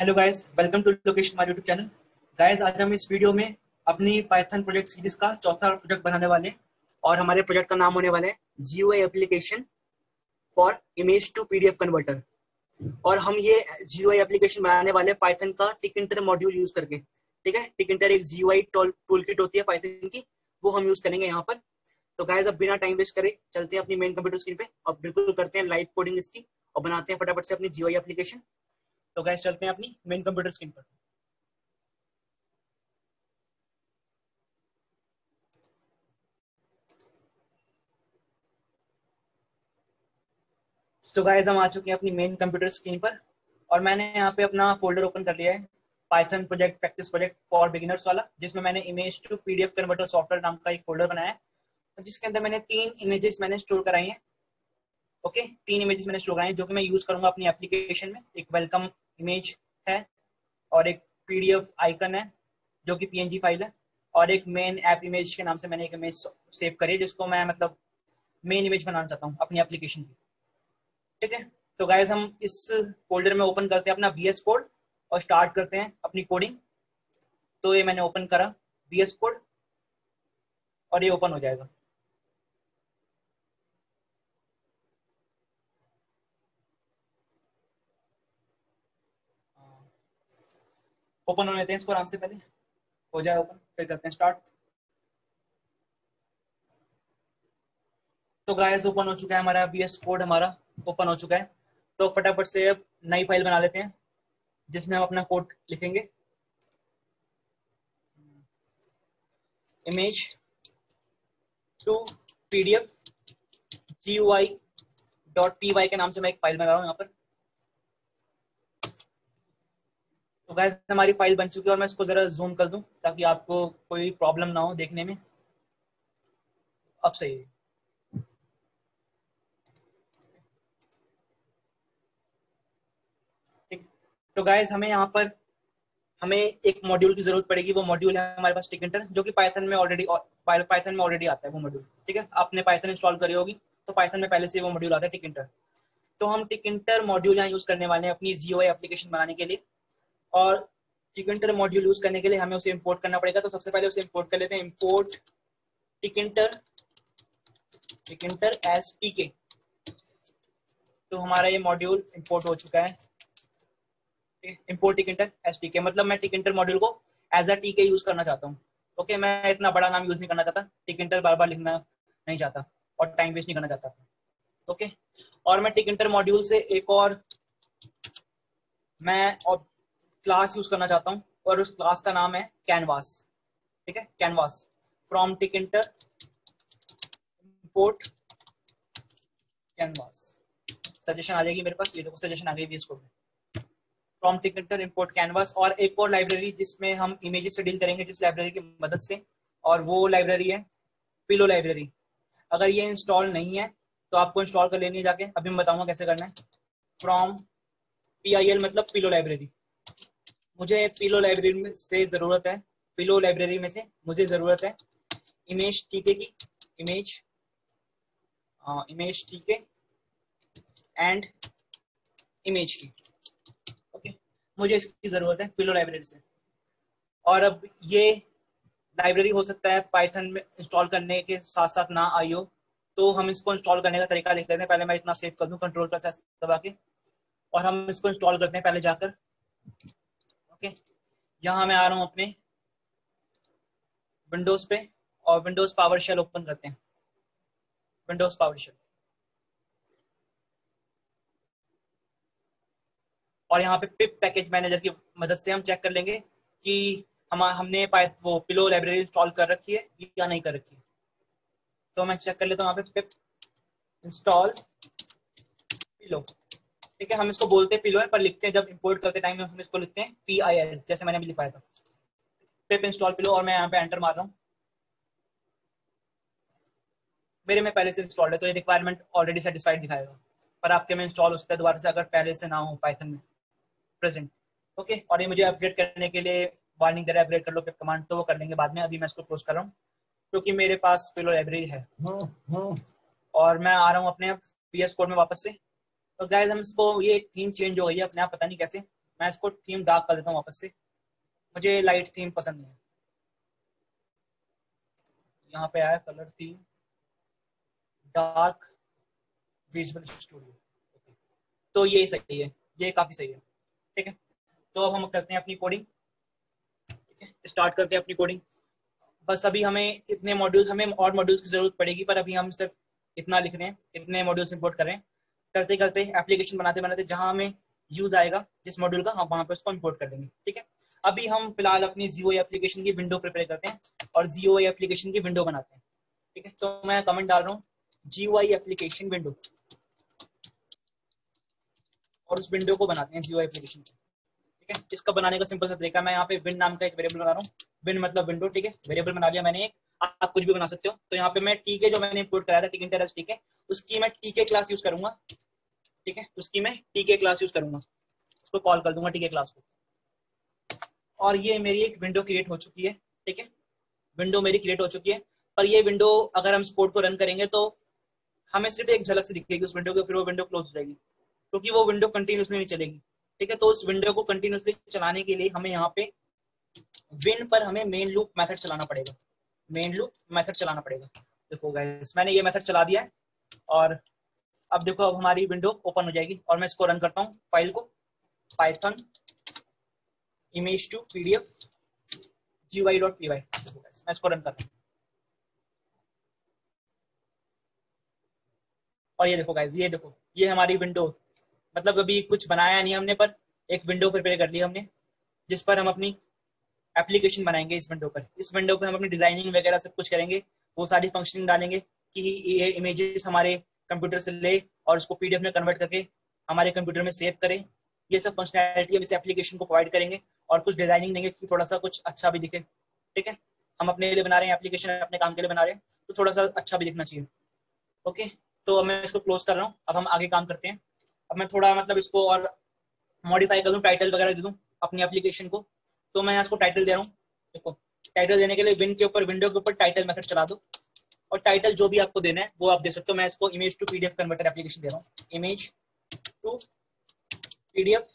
Hello guys welcome to location my YouTube channel guys आज हम इस वीडियो में अपनी पाइथन प्रोजेक्ट सीरीज़ का चौथा प्रोजेक्ट बनाने वाले हैं और हमारे प्रोजेक्ट का नाम होने वाला है GUI application for image to PDF converter और हम ये जीओ एप्लीकेशन बनाने वाले पाइथन का टिकइंटर मॉड्यूल यूज़ करके। ठीक है? टिकइंटर एक जीओ टूल किट होती है पाइथन की, वो हम यूज़ करेंगे यहाँ पर। तो गाइस अब बिना टाइम वेस्ट करें चलते हैं अपनी मेन कंप्यूटर स्क्रीन पे और बिल्कुल करते हैं लाइव कोडिंग इसकी और बनाते हैं फटाफट से अपनी जीओ एप्लीकेशन तो गैस चलते हैं अपनी मेन कंप्यूटर स्क्रीन पर। सो गाइस हम आ चुके हैं अपनी मेन कंप्यूटर स्क्रीन पर और मैंने यहाँ पे अपना फोल्डर ओपन कर लिया है Python project practice project for beginners वाला, जिसमें मैंने image to PDF converter software नाम का एक फोल्डर बनाया है। जिसके अंदर मैंने तीन इमेजेस मैंने स्टोर कराई हैं ओके तीन इमेजेस मैंने स्टोर कराई हैं, जो कि मैं यूज़ करूँगा अपनी एप्लीकेशन में, एक वेलकम इमेज है और एक पीडीएफ आइकन है, जो कि पीएनजी फ़ाइल है। और एक मेन ऐप इमेज के नाम से मैंने एक इमेज सेव करी है जिसको मैं मतलब मेन इमेज बनाना चाहता हूँ अपनी एप्लीकेशन की। ठीक है? तो गाइज़ हम इस फोल्डर में ओपन करते हैं अपना बीएस कोड और स्टार्ट करते हैं अपनी कोडिंग तो ये मैंने ओपन करा बीएस कोड और ये ओपन हो जाएगा। ओपन होने देते हैं इसको आराम से पहले। हो जाए ओपन फिर करते हैं स्टार्ट तो गायस ओपन हो चुका है हमारा बी कोड हमारा ओपन हो चुका है। तो फटाफट से अब नई फ़ाइल बना लेते हैं, जिसमें हम अपना कोड लिखेंगे। Image to PDF G dot P Y के नाम से मैं एक फ़ाइल बना रहा हूँ यहाँ पर। तो गैस हमारी फ़ाइल बन चुकी है और मैं इसको जरा जूम कर दूँ ताकि आपको कोई प्रॉब्लम ना हो देखने में। अब सही है। तो गाइज़ हमें यहाँ पर, हमें एक मॉड्यूल की ज़रूरत पड़ेगी। वो मॉड्यूल है हमारे पास टिकटर जो कि पाइथन में ऑलरेडी पाइथन में ऑलरेडी आता है वो मॉड्यूल ठीक है? आपने पाइथन इंस्टॉल करी होगी तो पाइथन में पहले से वो मॉड्यूल आता है टिकटर तो हम टिकटर मॉड्यूल यहाँ यूज़ करने वाले हैं अपनी जियो एप्लीकेशन बनाने के लिए। और टिकंटर मॉड्यूल यूज़ करने के लिए हमें उसे इंपोर्ट करना पड़ेगा। तो सबसे पहले उसे इंपोर्ट कर लेते हैं। Import tkinter tkinter as T K तो हमारा ये मॉड्यूल इंपोर्ट हो चुका है। इंपोर्ट टिकंटर एस टी के मतलब मैं टिकंटर मॉड्यूल को as a T K use करना चाहता हूँ। ओके मैं इतना बड़ा नाम यूज़ नहीं करना चाहता। टिकंटर बार बार लिखना नहीं चाहता और टाइम वेस्ट नहीं करना चाहता। ओके और मैं टिकंटर मॉड्यूल से एक और मैं क्लास यूज़ करना चाहता हूँ, और उस क्लास का नाम है कैनवास ठीक है? Canvas from tkinter import canvas suggestion आ जाएगी मेरे पास, ये देखो सजेशन आ गई इसको। From tkinter import canvas और एक और लाइब्रेरी जिसमें हम इमेजेस से डील करेंगे, जिस लाइब्रेरी की मदद से, और वो लाइब्रेरी है पिलो लाइब्रेरी अगर ये इंस्टॉल नहीं है तो आपको इंस्टॉल कर लेनी जाके। अभी मैं बताऊँगा कैसे करना है। फ्रॉम पी आई एल मतलब पिलो लाइब्रेरी मुझे पिलो लाइब्रेरी में से ज़रूरत है। पिलो लाइब्रेरी में से मुझे ज़रूरत है। इमेज टीके की? Image. Image TK and image की। ओके मुझे इसकी ज़रूरत है पिलो लाइब्रेरी से। और अब ये लाइब्रेरी हो सकता है पाइथन में इंस्टॉल करने के साथ साथ ना आई हो तो हम इसको इंस्टॉल करने का तरीका लिख लेते हैं। पहले मैं इतना सेव कर दूँ कंट्रोल प्लस दबा के। और हम इसको इंस्टॉल करते हैं पहले जाकर। ओके। यहाँ मैं आ रहा हूँ अपने विंडोज़ पे और विंडोज़ पावर शेल ओपन करते हैं। Windows power shell. और यहाँ पे पिप पैकेज मैनेजर की मदद से हम चेक कर लेंगे कि हम हमने वो पिलो लाइब्रेरी इंस्टॉल कर रखी है या नहीं कर रखी है। तो मैं चेक कर लेता हूँ यहाँ पे पिप इंस्टॉल पिलो। ठीक है हम इसको बोलते हैं पिलो है पर लिखते हैं जब इंपोर्ट करते टाइम हम इसको लिखते हैं पी आई एल जैसे मैंने अभी लिखवाया था। पिप इंस्टॉल पिलो और मैं यहाँ पे एंटर मार रहा हूँ। मेरे में पहले से इंस्टॉल्ड है तो ये रिक्वायरमेंट ऑलरेडी सेटिस्फाइड दिखाएगा। पर आपके में इंस्टॉल हो सकता है दोबारा से अगर पहले से ना हो पाइथन में प्रेजेंट ओके और ये मुझे अपडेट करने के लिए वार्निंग दे रहा है अपडेट कर लो पिप कमांड तो वो कर लेंगे बाद में। अभी मैं इसको क्लोज कर रहा हूँ क्योंकि मेरे पास पिलो लाइब्रेरी है। हम्म, हम्म। और मैं आ रहा हूँ अपने पी एस कोड में वापस से। तो गाइज़ हम इसको, ये थीम चेंज हो गई है अपने आप, पता नहीं कैसे। मैं इसको थीम डार्क कर देता हूँ वापस से। मुझे लाइट थीम पसंद नहीं है। यहाँ पे आया colour theme dark Visual Studio तो ये सही है। ये काफ़ी सही है। ठीक है? तो अब हम करते हैं अपनी कोडिंग स्टार्ट करते हैं अपनी कोडिंग बस अभी हमें इतने मॉड्यूल्स हमें और मॉड्यूल्स की ज़रूरत पड़ेगी, पर अभी हम सिर्फ़ इतना लिख रहे हैं। इतने मॉड्यूल्स इंपोर्ट कर रहे हैं। करते करते एप्लीकेशन बनाते बनाते जहाँ हमें यूज़ आएगा, जिस मॉड्यूल का, हम वहाँ पर उसको इंपोर्ट कर देंगे, ठीक है? अभी हम फ़िलहाल अपनी जियो एप्लीकेशन की विंडो प्रिपेयर करते हैं और जियो एप्लीकेशन की विंडो बनाते हैं, ठीक है? तो मैं कमेंट डाल रहा हूँ जियो एप्लीकेशन विंडो और उस विंडो को बनाते हैं जियो एप्लीकेशन ठीक है? इसका बनाने का सिंपल सा तरीका, मैं यहाँ पे विन नाम का एक वेरिएबल बना रहा हूँ विन मतलब विंडो ठीक है? वेरिएबल बना लिया मैंने एक आप कुछ भी बना सकते हो। तो यहाँ पे मैं टीके जो मैंने इंपोर्ट कराया था टीके इंटरेस्ट टीके उसकी मैं टीके क्लास यूज़ करूँगा। ठीक है? उसकी मैं टीके क्लास यूज़ करूँगा। उसको कॉल कर दूँगा टीके क्लास को। और ये मेरी एक विंडो क्रिएट हो चुकी है। ठीक है? विंडो मेरी क्रिएट हो चुकी है। पर ये विंडो अगर हम स्पोर्ट को रन करेंगे तो हमें सिर्फ़ एक झलक से दिखेगी उस विंडो की, फिर वो विंडो क्लोज हो जाएगी। क्योंकि वो विंडो कंटिन्यूसली नहीं चलेगी। ठीक है? तो उस विंडो को कंटिन्यूसली चलाने के लिए हमें यहाँ पे विन पर हमें मेन लूप मेथड चलाना पड़ेगा। मेन लूप मेथड चलाना पड़ेगा। देखो गाइस मैंने ये मेथड चला दिया है और अब देखो अब हमारी विंडो ओपन हो जाएगी और मैं इसको रन करता हूँ फ़ाइल को। Python image to PDF G Y dot P Y मैं इसको रन करता हूँ। और ये देखो गाइस ये देखो, ये हमारी विंडो मतलब अभी कुछ बनाया नहीं हमने पर, एक विंडो प्रिपेयर कर ली हमने, जिस पर हम अपनी एप्लीकेशन बनाएँगे इस विंडो पर। इस विंडो पर हम अपनी डिज़ाइनिंग वगैरह सब कुछ करेंगे, वो सारी फंक्शनिंग डालेंगे कि ये इमेजेस हमारे कंप्यूटर से ले और उसको पीडीएफ में कन्वर्ट करके हमारे कंप्यूटर में सेव करें। ये सब फंक्शनैलिटी अब इस एप्लीकेशन को प्रोवाइड करेंगे और कुछ डिज़ाइनिंग देंगे कि थोड़ा सा कुछ अच्छा भी दिखे, ठीक है? हम अपने लिए बना रहे हैं एप्लीकेशन अपने काम के लिए बना रहे हैं तो थोड़ा सा अच्छा भी दिखना चाहिए। ओके? तो मैं इसको क्लोज कर रहा हूँ। अब हम आगे काम करते हैं। अब मैं थोड़ा मतलब इसको और मॉडिफाई कर दूँ टाइटल वगैरह दे दूँ अपनी एप्लीकेशन को। तो मैं इसको टाइटल दे रहा हूँ। देखो टाइटल देने के लिए विन के ऊपर विंडो के ऊपर टाइटल मेथड चला दो। और टाइटल जो भी आपको देना है, वो आप दे सकते हो। मैं इसको image to PDF converter application दे रहा हूँ। Image to PDF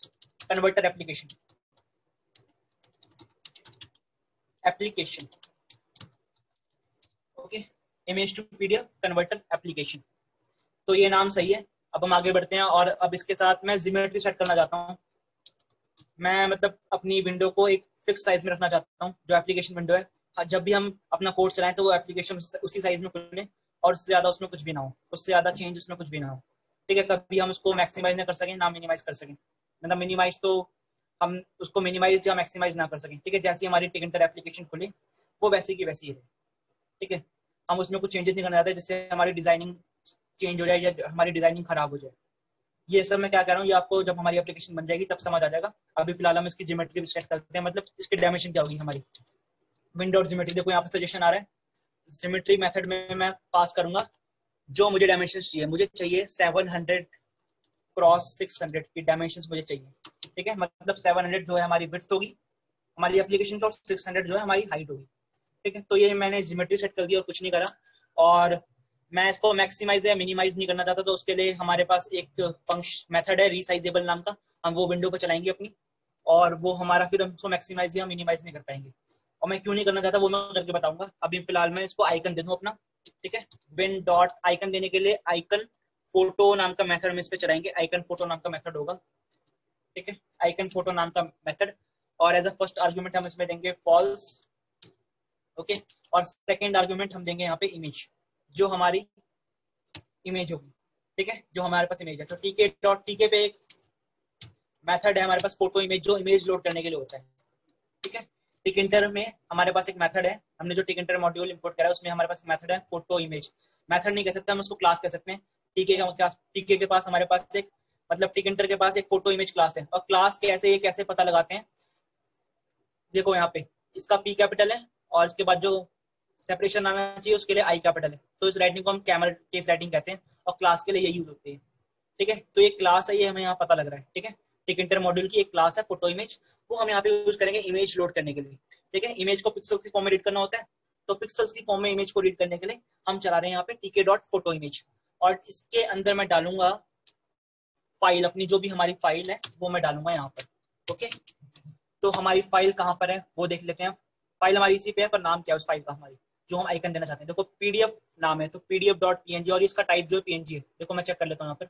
converter application application okay image to PDF converter application तो ये नाम सही है। अब हम आगे बढ़ते हैं और अब इसके साथ मैं जिमेट्री सेट करना चाहता हूँ। मैं मतलब अपनी विंडो को एक फिक्स साइज़ में रखना चाहता हूँ जो एप्लीकेशन विंडो है। हाँ, जब भी हम अपना कोर्स चलाएँ तो वो एप्लीकेशन उसी साइज़ में खुले और उससे ज़्यादा उसमें कुछ भी ना हो। उससे ज़्यादा चेंज उसमें कुछ भी ना हो। ठीक है कभी हम उसको मैक्सिमाइज ना कर सकें ना मिनिमाइज कर सकें। मतलब मिनिमाइज तो हम उसको मिनिमाइज या मैक्सिमाइज ना कर सकें। ठीक है जैसी हमारी टिकटर एप्लीकेशन खुली वो वैसी की वैसी है। ठीक है हम उसमें कुछ चेंजेस नहीं करना चाहते जिससे हमारी डिज़ाइनिंग चेंज हो जाए या हमारी डिज़ाइनिंग खराब हो जाए। ये सब मैं क्या कह रहा हूँ, ये आपको जब हमारी एप्लीकेशन बन जाएगी, तब समझ आ जाएगा। अभी फ़िलहाल हम इसकी जियोमेट्री सेट करते हैं मतलब इसकी डायमेंशन क्या होगी हमारी। विंडो और जियोमेट्री देखो यहाँ पे सजेशन आ रहा है। जियोमेट्री मेथड में मैं पास करूँगा। जो मुझे डायमेंशन चाहिए, मुझे चाहिए seven hundred cross six hundred की डायमेंशन मुझे चाहिए। ठीक है? मतलब सेवन हंड्रेड जो है हमारी विथ होगी, हमारी एप्लीकेशन का, और सिक्स हंड्रेड जो है हमारी हाइट होगी। ठीक है? तो ये मैंने जियोमेट्री सेट कर दिया और कुछ नहीं करा। और मैं इसको मैक्सिमाइज या मिनिमाइज नहीं करना चाहता तो उसके लिए हमारे पास एक मेथड है रीसाइजेबल नाम का। हम वो विंडो पर चलाएँगे अपनी, और वो हमारा फिर हम उसको मैक्सिमाइज या मिनिमाइज नहीं कर पाएँगे। और मैं क्यों नहीं करना चाहता, वो मैं करके बताऊँगा। अभी फ़िलहाल मैं इसको आइकन दे दूँ अपना, ठीक है? विन डॉट आइकन देने के लिए आइकन फ़ोटो नाम का मेथड हम इस पे चलाएँगे। आइकन फ़ोटो नाम का मेथड होगा, ठीक है? आइकन फ़ोटो नाम का मेथड और एज अ फ़र्स्ट आर्ग्यूमेंट हम इसमें देंगे फॉल्स ओके और सेकेंड आर्ग्यूमेंट हम देंगे यहाँ पे इमेज जो हमारी इमेज होगी, ठीक है? जो हमारे पास इमेज है। तो टीके डॉट टीके पे एक मेथड है हमारे पास फ़ोटो इमेज जो इमेज लोड करने के लिए होता है, ठीक है? टिकटर में हमारे पास एक मेथड है। हमने जो टिकटर मॉड्यूल इंपोर्ट करा है, उसमें हमारे पास एक मेथड है फ़ोटो इमेज मेथड नहीं कह सकते, हम उसको क्लास कह सकते हैं। टीके का टीके के पास हमारे पास एक मतलब टिकटर के पास एक फ़ोटो इमेज क्लास है। और क्लास कैसे, ये कैसे पता लगाते हैं? देखो यहाँ पे, इसका पी कैपिटल है और इसके बाद जो सेपरेशन आना चाहिए, उसके लिए आई कैपिटल है। तो इस राइटिंग को हम कैमल केस राइटिंग कहते हैं और क्लास के लिए ये यूज़ होती है। ठीक है? तो ये क्लास है, ये हमें यहाँ पता लग रहा है। ठीक है? टिक इंटर मॉड्यूल की एक क्लास है फ़ोटो इमेज वो हम यहाँ पे यूज़ करेंगे इमेज लोड करने के लिए। ठीक है? इमेज को पिक्सल की फॉर्म में रीड करना होता है। तो पिक्सल्स की फॉर्म में इमेज को रीड करने के लिए हम चला रहे हैं यहाँ पे टीके डॉट फ़ोटो इमेज और इसके अंदर मैं डालूँगा फ़ाइल अपनी जो भी हमारी फ़ाइल है, वो मैं डालूँगा यहाँ पर। ओके तो हमारी फ़ाइल कहाँ पर है, वो देख लेते हैं फ़ाइल हमारी इसी पे है, पर नाम क्या है उस फ़ाइल का हमारी, जो हम आइकन देना चाहते हैं। देखो पीडीएफ नाम है तो पीडीएफ डॉट पीएनजी और इसका टाइप जो पीएनजी है। देखो, मैं चेक कर लेता हूँ यहाँ पर।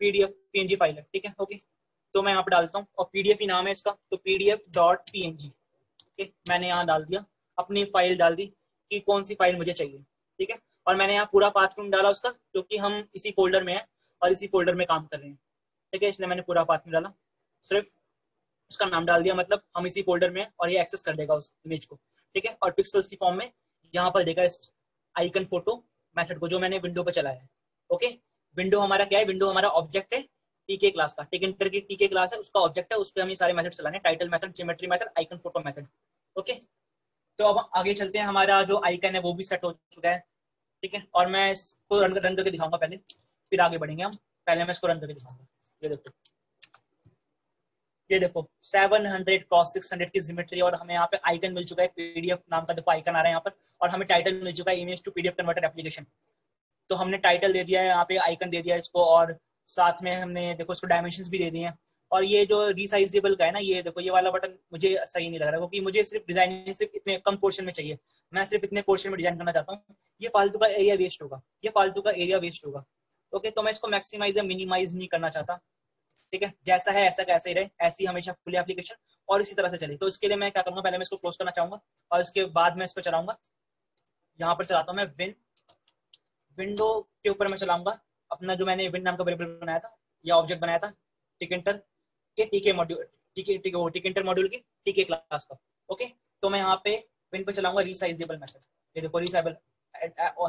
पीडीएफ पीएनजी फ़ाइल है, ठीक है? ओके तो मैं यहाँ पर डालता हूँ, और पीडीएफ ही नाम है इसका तो पीडीएफ डॉट पीएनजी ठीक मैंने यहाँ डाल दिया, अपनी फ़ाइल डाल दी कि कौन सी फ़ाइल मुझे चाहिए, ठीक है? और मैंने यहाँ पूरा पाथ डाला उसका क्योंकि हम इसी फोल्डर में है, और इसी फोल्डर में काम कर रहे हैं, ठीक है? इसलिए मैंने पूरा पाथ डाला, सिर्फ़ उसका नाम डाल दिया मतलब हम इसी फोल्डर में और ये एक्सेस कर देगा उस इमेज को, ठीक है? और पिक्सल्स की फॉर्म में यहाँ पर देगा इस आइकन फ़ोटो मेथड को जो मैंने विंडो पर चलाया है ओके विंडो हमारा क्या है? विंडो हमारा ऑब्जेक्ट है टीके क्लास का। टिक इंटर की टीके क्लास है, उसका ऑब्जेक्ट है, उस पर हम ये सारे मेथड चलाने title method geometry method icon photo method okay तो अब आगे चलते हैं, हमारा जो आइकन है, वो भी सेट हो चुका है, ठीक है? और मैं इसको रन रन करके दिखाऊँगा पहले, फिर आगे बढ़ेंगे हम। पहले मैं इसको रन करके दिखाऊँगा। ये देखो। ये देखो 700 क्रॉस 600 की जिमेट्री और हमें यहाँ पे आइकन मिल चुका है पीडीएफ नाम का देखो आइकन आ रहा है यहाँ पर, और हमें टाइटल मिल चुका है image to PDF converter application तो हमने टाइटल दे दिया है, यहाँ पे आइकन दे दिया इसको, और साथ में हमने देखो इसको डायमेंशन भी दे दिए हैं। और ये जो रिसाइजेबल का है ना, ये देखो, ये वाला बटन मुझे सही नहीं लग रहा, क्योंकि मुझे सिर्फ़ डिज़ाइनिंग सिर्फ़ इतने कम पोर्शन में चाहिए। मैं सिर्फ़ इतने पोर्शन में डिज़ाइन करना चाहता हूँ, ये फालतू का एरिया वेस्ट होगा, ये फालतू का एरिया वेस्ट होगा। ओके तो मैं इसको मैक्सिमाइज या मिनिमाइज नहीं करना चाहता। ठीक है? जैसा है, ऐसा कैसे ही रहे। ऐसी हमेशा खुली एप्लीकेशन और इसी तरह से चले। तो इसके लिए मैं क्या करूँगा? पहले मैं इसको क्लोज करना चाहूँगा और इसके बाद मैं इसको चलाऊँगा। यहाँ पर चलाता हूँ मैं विन विंडो के ऊपर मैं चलाऊँगा। अपना जो मैंने विन नाम का वेरिएबल बनाया था, या ऑब्जेक्ट बनाया था टिकेंटर के टीके मॉड्यूल टीके टीके टिकेंटर मॉड्यूल की टीके क्लास का। ओके तो मैं यहाँ पे विन पे चलाऊँगा रिसाइजेबल मेथड ये देखो रिसाइबल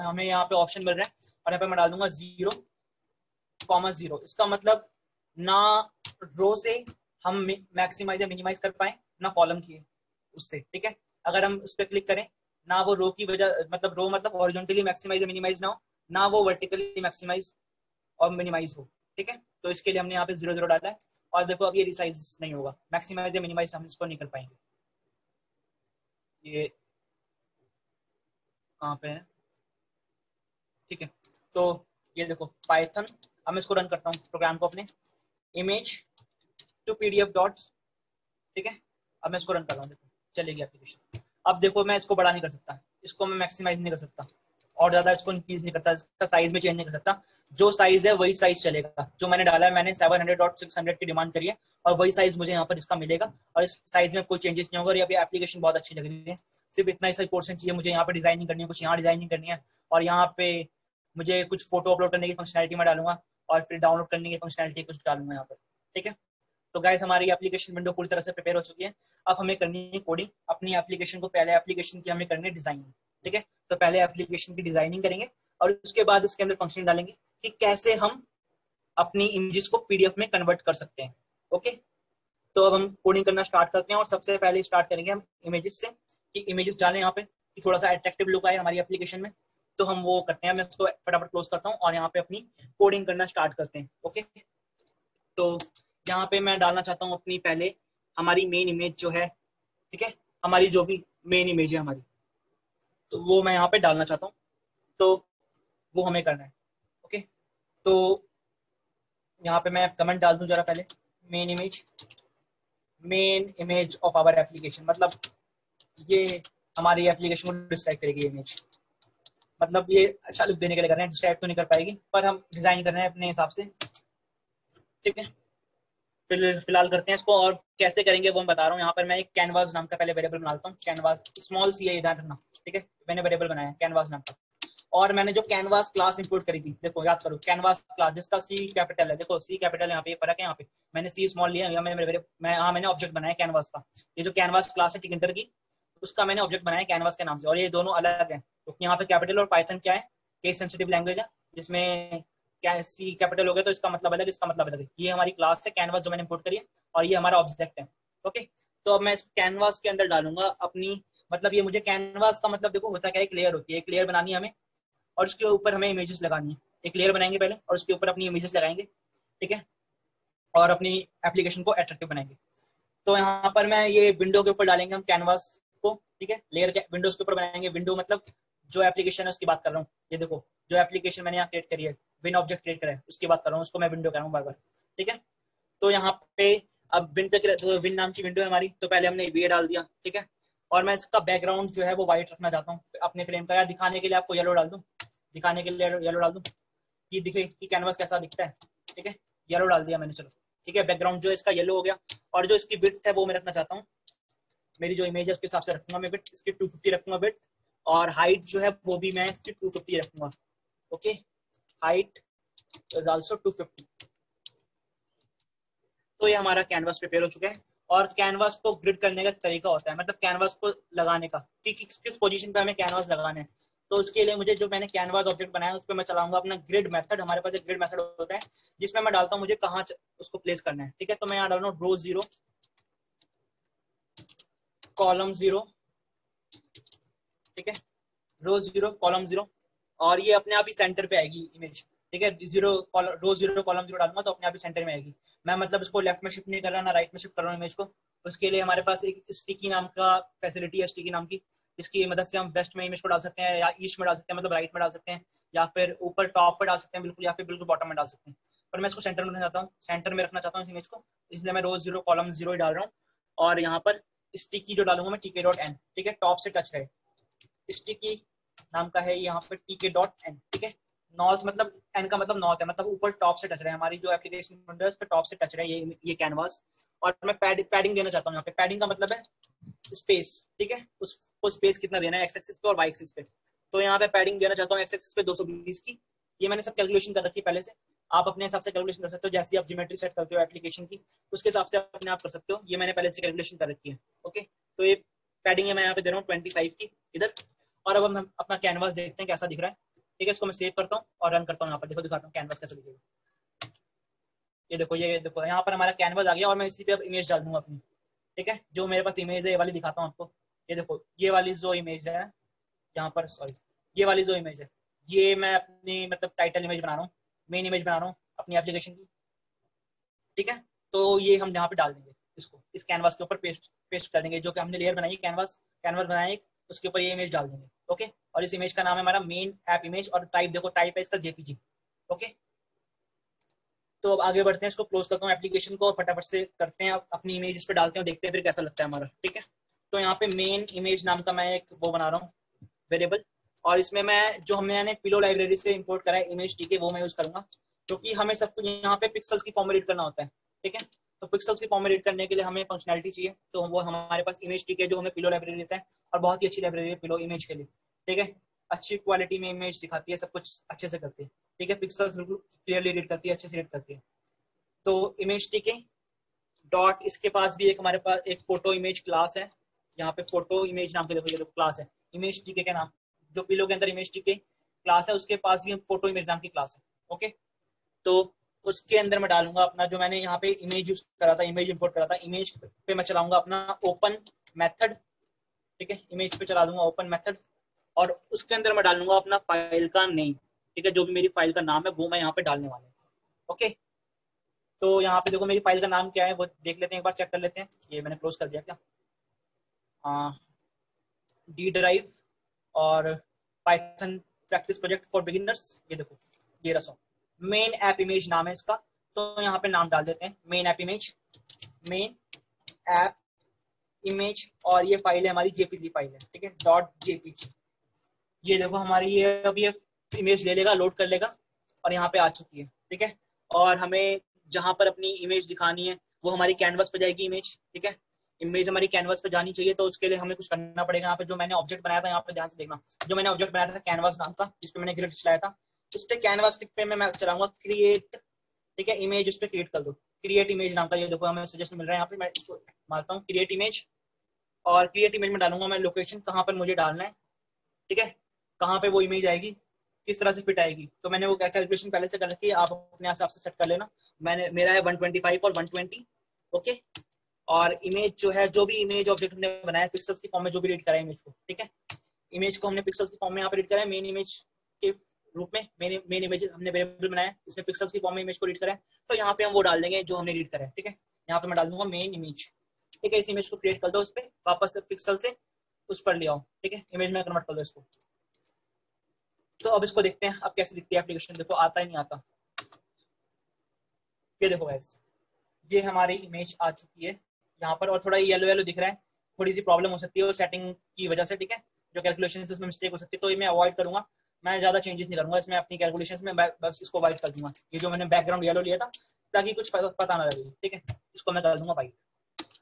हमें यहाँ पे ऑप्शन मिल रहा है। और यहाँ पे मैं डाल दूँगा ज़ीरो कॉमा ज़ीरो इसका मतलब ना रो से हम मैक्सिमाइज या मिनिमाइज कर पाए, ना कॉलम की उससे, ठीक है? अगर हम उस पर क्लिक करें, ना वो रो की वजह मतलब रो मतलब हॉरिजॉन्टली मैक्सिमाइज या मिनिमाइज ना हो, ना वो वर्टिकली मैक्सिमाइज और मिनिमाइज हो, ठीक है? तो इसके लिए हमने यहाँ पे ज़ीरो ज़ीरो डाला है। और देखो, अब ये रिसाइज नहीं होगा। मैक्सिमाइज या मिनिमाइज हम इसको नहीं कर पाएँगे। ये कहाँ पे है? ठीक है। तो ये देखो पाइथन अब मैं इसको रन करता हूँ प्रोग्राम को अपने। इमेज टू पीडीएफ डॉट ठीक है? अब मैं इसको रन कर रहा हूँ, देखो, चलेगी एप्लीकेशन अब देखो, मैं इसको बड़ा नहीं कर सकता। इसको मैं मैक्सिमाइज नहीं कर सकता। और ज़्यादा इसको इंक्रीज नहीं करता, इसका साइज़ में चेंज नहीं कर सकता। जो साइज़ है, वही साइज़ चलेगा। जो मैंने डाला है, मैंने seven hundred dot six hundred की डिमांड करी है, और वही साइज़ मुझे यहाँ पर इसका मिलेगा। और इस साइज़ में कोई चेंजेस नहीं होगा, और ये एप्लीकेशन बहुत अच्छी लग रही है। सिर्फ़ इतना ही सही पोर्सन चाहिए मुझे, यहाँ पे डिज़ाइनिंग करनी है, कुछ यहाँ डिज़ाइनिंग करनी है, और यहाँ पे मुझे कुछ फ़ोटो अपलोड करने की फंक्शनलिटी में डालूँगा। और फिर डाउनलोड करने की फंक्शनलिटी कुछ डालूँगा यहाँ पर, ठीक है? तो गाइस हमारी एप्लीकेशन विंडो पूरी तरह से प्रिपेयर हो चुकी है। अब हमें करनी है कोडिंग अपनी एप्लीकेशन को पहले एप्लीकेशन की हमें करनी है डिज़ाइनिंग ठीक है? तो पहले एप्लीकेशन की डिज़ाइनिंग करेंगे और उसके बाद उसके अंदर फ़ंक्शन डालेंगे कि कैसे हम अपनी इमेजेस को पीडीएफ में कन्वर्ट कर सकते हैं ओके तो अब हम कोडिंग करना स्टार्ट करते हैं और सबसे पहले स्टार्ट करेंगे हम इमेजेस से, कि इमेजेस डालें यहाँ पे, कि थोड़ा सा अट्रैक्टिव लुक आए हमारी एप्लीकेशन में। तो हम वो करते हैं, मैं इसको फटाफट क्लोज करता हूँ और यहाँ पे अपनी कोडिंग करना स्टार्ट करते हैं ओके तो यहाँ पे मैं डालना चाहता हूँ अपनी पहले हमारी मेन इमेज जो है, ठीक है? हमारी जो भी मेन इमेज है हमारी तो वो मैं यहाँ पे डालना चाहता हूँ तो वो हमें करना है ओके तो यहाँ पे मैं कमेंट डाल दूँ जरा पहले main image main image of our application मतलब ये हमारी एप्लीकेशन को डिस्क्राइब करेगी इमेज मतलब ये अच्छा लुक देने के लिए कर रहे हैं डिस्क्राइब तो नहीं कर पाएगी, पर हम डिज़ाइन कर रहे हैं अपने हिसाब से। ठीक है? फिर फ़िलहाल करते हैं इसको, और कैसे करेंगे वो मैं बता रहा हूँ। यहाँ पर मैं एक कैनवास नाम का पहले वेरिएबल बनाता हूँ। कैनवास स्मॉल सी है इधर रखना। ठीक है? मैंने वेरिएबल बनाया कैनवास नाम का। और मैंने जो कैनवास क्लास इंपोर्ट करी थी, देखो, याद करो कैनवास क्लास जिसका सी कैपिटल है, देखो सी कैपिटल यहाँ पे फ़र्क है यहाँ पे। मैंने सी स्मॉल लिया मैंने ऑब्जेक्ट बनाया कैनवास का। ये जो कैनवास क्लास है टिकटर की। उसका मैंने ऑब्जेक्ट बनाया कैनवास के नाम से, और ये दोनों अलग है। तो यहाँ पे कैपिटल और पाइथन क्या है? केस सेंसिटिव लैंग्वेज है, जिसमें सी कैपिटल हो गया तो इसका मतलब अलग इसका मतलब अलग ये हमारी क्लास है कैनवास जो मैंने इंपोर्ट करी है, और ये हमारा ऑब्जेक्ट है। ओके तो अब मैं इस कैनवास के अंदर डालूँगा अपनी मतलब ये मुझे कैनवास का मतलब देखो, होता क्या है, एक लेयर होती है। एक लेयर बनानी है हमें, और उसके ऊपर हमें इमेजेस लगानी है। एक लेयर बनाएँगे पहले, और उसके ऊपर अपनी इमेजेस लगाएँगे। ठीक है? और अपनी एप्लीकेशन को अट्रैक्टिव बनाएँगे। तो यहाँ पर मैं ये विंडो के ऊपर डालेंगे हम कैनवास को, ठीक है? लेयर के विंडोज़ के ऊपर बनाएँगे। विंडो मतलब जो एप्लीकेशन है, उसकी बात कर रहा हूँ। ये देखो, जो एप्लीकेशन मैंने यहाँ क्रिएट करी है विन ऑब्जेक्ट क्रिएट करा है, उसकी बात कर रहा हूँ, उसको मैं विंडो कर रहा हूँ बार बार ठीक है? तो यहाँ पे अब पे तो विन नाम की विंडो है हमारी तो पहले हमने बी डाल दिया, ठीक है? और मैं इसका बैकग्राउंड जो है, वो व्हाइट रखना चाहता हूँ, अपने फ्रेम का। या दिखाने के लिए आपको येलो डाल दूँ? दिखाने के लिए येलो डाल दूँ? कि दिखे, कि कैनवास कैसा दिखता है, ठीक है? येलो डाल दिया मैंने, चलो, ठीक है? बैकग्राउंड जो इसका येलो हो गया। और जो इसकी बिट है, वो मैं रखना चाहता हूँ। मेरी जो इमेज है, उसके हिसाब से रखूँगा मैं बिट इसकी 250 रखूँगा बिट और हाइट जो है वो भी मैं इसकी 250 रखूँगा ओके हाइट इज़ आल्सो 250 तो ये हमारा कैनवास प्रिपेयर हो चुका है, और कैनवास को ग्रिड करने का तरीका होता है मतलब कैनवास को लगाने का, कि किस किस पोजीशन पे हमें कैनवास लगाना है। तो उसके लिए मुझे जो मैंने कैनवास ऑब्जेक्ट बनाया, उस पर मैं चलाऊँगा अपना ग्रिड मेथड हमारे पास एक ग्रिड मेथड होता है, जिसमें मैं डालता हूँ मुझे कहाँ उसको प्लेस करना है, ठीक है? तो मैं यहाँ डाल रहा हूँ रो ज़ीरो कॉलम ज़ीरो ठीक है? रो ज़ीरो कॉलम ज़ीरो और ये अपने आप ही सेंटर पे आएगी इमेज ठीक है? Zero row zero column zero डालूँगा तो अपने आप ही सेंटर में आएगी। मैं मतलब इसको लेफ़्ट में शिफ्ट नहीं कर रहा, ना राइट में शिफ्ट कर रहा हूँ इमेज को। उसके लिए हमारे पास एक स्टिकी नाम का फैसिलिटी है स्टिकी नाम की। इसकी मदद से हम वेस्ट में इमेज को डाल सकते हैं या ईस्ट में डाल सकते हैं मतलब राइट में डाल सकते हैं, या फिर ऊपर टॉप पर डाल सकते हैं, बिल्कुल, या फिर बिल्कुल बॉटम में डाल सकते हैं। पर मैं इसको सेंटर में रखना चाहता हूँ सेंटर में रखना चाहता हूँ इस इमेज को, इसलिए मैं रोज ज़ीरो कॉलम ज़ीरो डाल रहा हूँ। और यहाँ पर स्टिकी जो डालूँगा मैं टीके डॉट एन ठीक है? टॉप से टच रहे। स्टिकी नाम का है यहाँ पर टीके डॉट एन ठीक है? नॉर्थ मतलब एन का मतलब नॉर्थ है मतलब ऊपर टॉप से टच रहे। हमारी जो एप्लीकेशन विंडो है, उस पर टॉप से टच रहे, ये ये कैनवास और मैं पैड पैडिंग देना चाहता हूँ यहाँ पे। पैडिंग का मतलब है स्पेस ठीक है? उसको स्पेस कितना देना है एक्स एक्सिस पे और वाई एक्सिस पे। तो यहाँ पे पैडिंग देना चाहता हूँ एक्स एक्सिस पे 220 की। ये मैंने सब कैलकुलेशन कर रखी है पहले से। आप अपने हिसाब से कैलकुलेशन कर सकते हो, जैसे आप जियोमेट्री सेट करते हो एप्लीकेशन की, उसके हिसाब से अपने आप कर सकते हो। ये मैंने पहले से कैलकुलेशन कर रखी है ओके तो ये पैडिंग है, मैं यहाँ पे दे रहा हूँ ट्वेंटी फाइव की, इधर। और अब हम अपना कैनवास देखते हैं कैसा दिख रहा है। ठीक है, इसको मैं सेव करता हूँ और रन करता हूँ यहाँ पर। देखो, दिखाता हूँ कैनवास कैसा दिखेगा। ये देखो ये देखो, यहाँ पर हमारा कैनवास आ गया और मैं इसी पे अब इमेज डाल दूँगा अपनी। ठीक है, जो मेरे पास इमेज है, ये वाली दिखाता हूँ आपको। ये देखो, ये वाली जो इमेज है, यहाँ पर सॉरी ये वाली जो इमेज है, ये मैं अपनी मतलब टाइटल इमेज बना रहा हूँ। मेन इमेज बना रहा हूँ अपनी एप्लीकेशन की। ठीक है? तो ये हम यहाँ पे डाल देंगे इसको। इस कैनवास के ऊपर पेस्ट पेस्ट कर देंगे, जो कि हमने लेयर बनाई कैनवास कैनवास बनाए उसके ऊपर ये इमेज डाल देंगे। ओके और इस इमेज का नाम है हमारा मेन ऐप इमेज और टाइप देखो टाइप है इसका जेपीजी ओके तो अब आगे बढ़ते हैं, इसको क्लोज करता हूँ एप्लीकेशन को, फटाफट से करते हैं, अपनी इमेज इस पर डालते हैं देखते हैं फिर कैसा लगता है हमारा। ठीक है? तो यहाँ पे मेन इमेज नाम का मैं एक वो बना रहा हूँ वेरिएबल और इसमें मैं, जो हमने पिलो लाइब्रेरी से इम्पोर्ट करा है इमेज ठीक है वो मैं यूज़ करूँगा। क्योंकि हमें सब कुछ यहाँ पे पिक्सल्स की फॉर्म करना होता है, ठीक है? तो पिक्सल्स की फॉर्म करने के लिए हमें फंक्शनलिटी चाहिए। तो वो हमारे पास इमेज है, जो हमें पिलो लाइब्रेरी देता है, और बहुत ही अच्छी लाइब्रेरी है पिलो इमेज के लिए, ठीक है? अच्छी क्वालिटी में इमेज दिखाती है, सब कुछ अच्छे से करती है, ठीक है? पिक्सल्स बिल्कुल क्लियरली रीड करती है, अच्छे से रीड करती है। तो इमेज टीके डॉट इसके पास भी एक हमारे पास, एक फ़ोटो इमेज क्लास है। यहाँ पे फ़ोटो इमेज नाम के देखो, ये क्लास है। इमेज टीके के नाम। जो पिलो के अंदर इमेज टीके क्लास है, उसके पास भी फ़ोटो इमेज नाम की क्लास है ओके तो उसके अंदर मैं डालूँगा अपना जो मैंने यहाँ पे इमेज यूज़ करा था इमेज इंपोर्ट करा था इमेज पे मैं चलाऊँगा अपना ओपन मेथड ठीक है? इमेज पे चला दूँगा ओपन मेथड और उसके अंदर मैं डालूँगा अपना फ़ाइल का नेम ठीक है? जो भी मेरी फ़ाइल का नाम है, वो मैं यहाँ पे डालने वाला हूँ ओके तो यहाँ पे देखो मेरी फ़ाइल का नाम क्या है, वो देख लेते हैं, एक बार चेक कर लेते हैं। ये मैंने क्लोज कर दिया क्या? डी ड्राइव और Python practice project for beginners ये देखो, ये रसो मेन ऐप इमेज नाम है इसका तो यहाँ पे नाम डाल देते हैं main app image main app image और ये फ़ाइल है हमारी जेपीजी फ़ाइल है, ठीक है डॉट जेपीजी ये देखो हमारी, ये अब ये इमेज ले लेगा लोड कर लेगा, और यहाँ पे आ चुकी है, ठीक है? और हमें जहाँ पर अपनी इमेज दिखानी है, वो हमारी कैनवस पे जाएगी इमेज ठीक है? इमेज हमारी कैनवस पे जानी चाहिए तो उसके लिए हमें कुछ करना पड़ेगा। यहाँ पे जो मैंने ऑब्जेक्ट बनाया था, यहाँ पे ध्यान से देखना। जो मैंने ऑब्जेक्ट बनाया था कैनवास नाम का, जिसपे मैंने ग्रिड चलाया था उस पर कैनवास पे मैं चलाऊँगा क्रिएट ठीक है? इमेज उस पर क्रिएट कर दो। क्रिएट इमेज नाम का, ये देखो, हमें सजेस्ट मिल रहा है। यहाँ पे मैं इसको मारता हूँ क्रिएट इमेज और क्रिएट इमेज में डालूँगा मैं लोकेशन कहाँ पर मुझे डालना है, ठीक है? कहाँ पे वो इमेज आएगी, किस तरह से फिट आएगी। तो मैंने वो कैलकुलेशन पहले से कर रखी है, आप अपने हिसाब से सेट कर लेना। मैंने, मेरा है 125 और 120 ओके और इमेज जो है, जो भी इमेज ऑब्जेक्ट हमने बनाया पिक्सल्स की फॉर्म में जो भी रीड करा है इमेज को, ठीक है? इमेज को हमने पिक्सल्स की फॉर्म में यहाँ पे रीड करा है मेन इमेज के रूप में मेन मेन इमेज हमने वेरिएबल बनाया, इसमें पिक्सल्स की फॉर्म में इमेज को रीड करा है तो यहाँ पे हम वो डाल देंगे जो हमने रीड करा है, ठीक है? यहाँ पे मैं डाल दूँगा मेन इमेज ठीक है? इस इमेज को क्रिएट कर दो उस पर वापस पिक्सल से उस पर ले आओ, ठीक है? इमेज में कन्वर्ट कर दो इसको। तो अब इसको देखते हैं, अब कैसे दिखती है एप्लीकेशन देखो, आता ही नहीं आता। ये देखो गैस ये हमारी इमेज आ चुकी है। यहाँ पर और थोड़ा येलो येलो दिख रहा है। थोड़ी सी प्रॉब्लम हो सकती है वो सेटिंग की वजह से, ठीक है? जो कैलकुलेशन इसमें मिस्टेक हो सकती है तो ये मैं अवॉइड करूँगा। मैं ज़्यादा चेंजेस नहीं करूँगा, इसमें अपनी कैलकुलेशन में बस इसको वाइट कर दूँगा। ये जो मैंने बैकग्राउंड येलो लिया था, ताकि कुछ पता ना लगे, ठीक है? इसको मैं कर दूँगा वाइट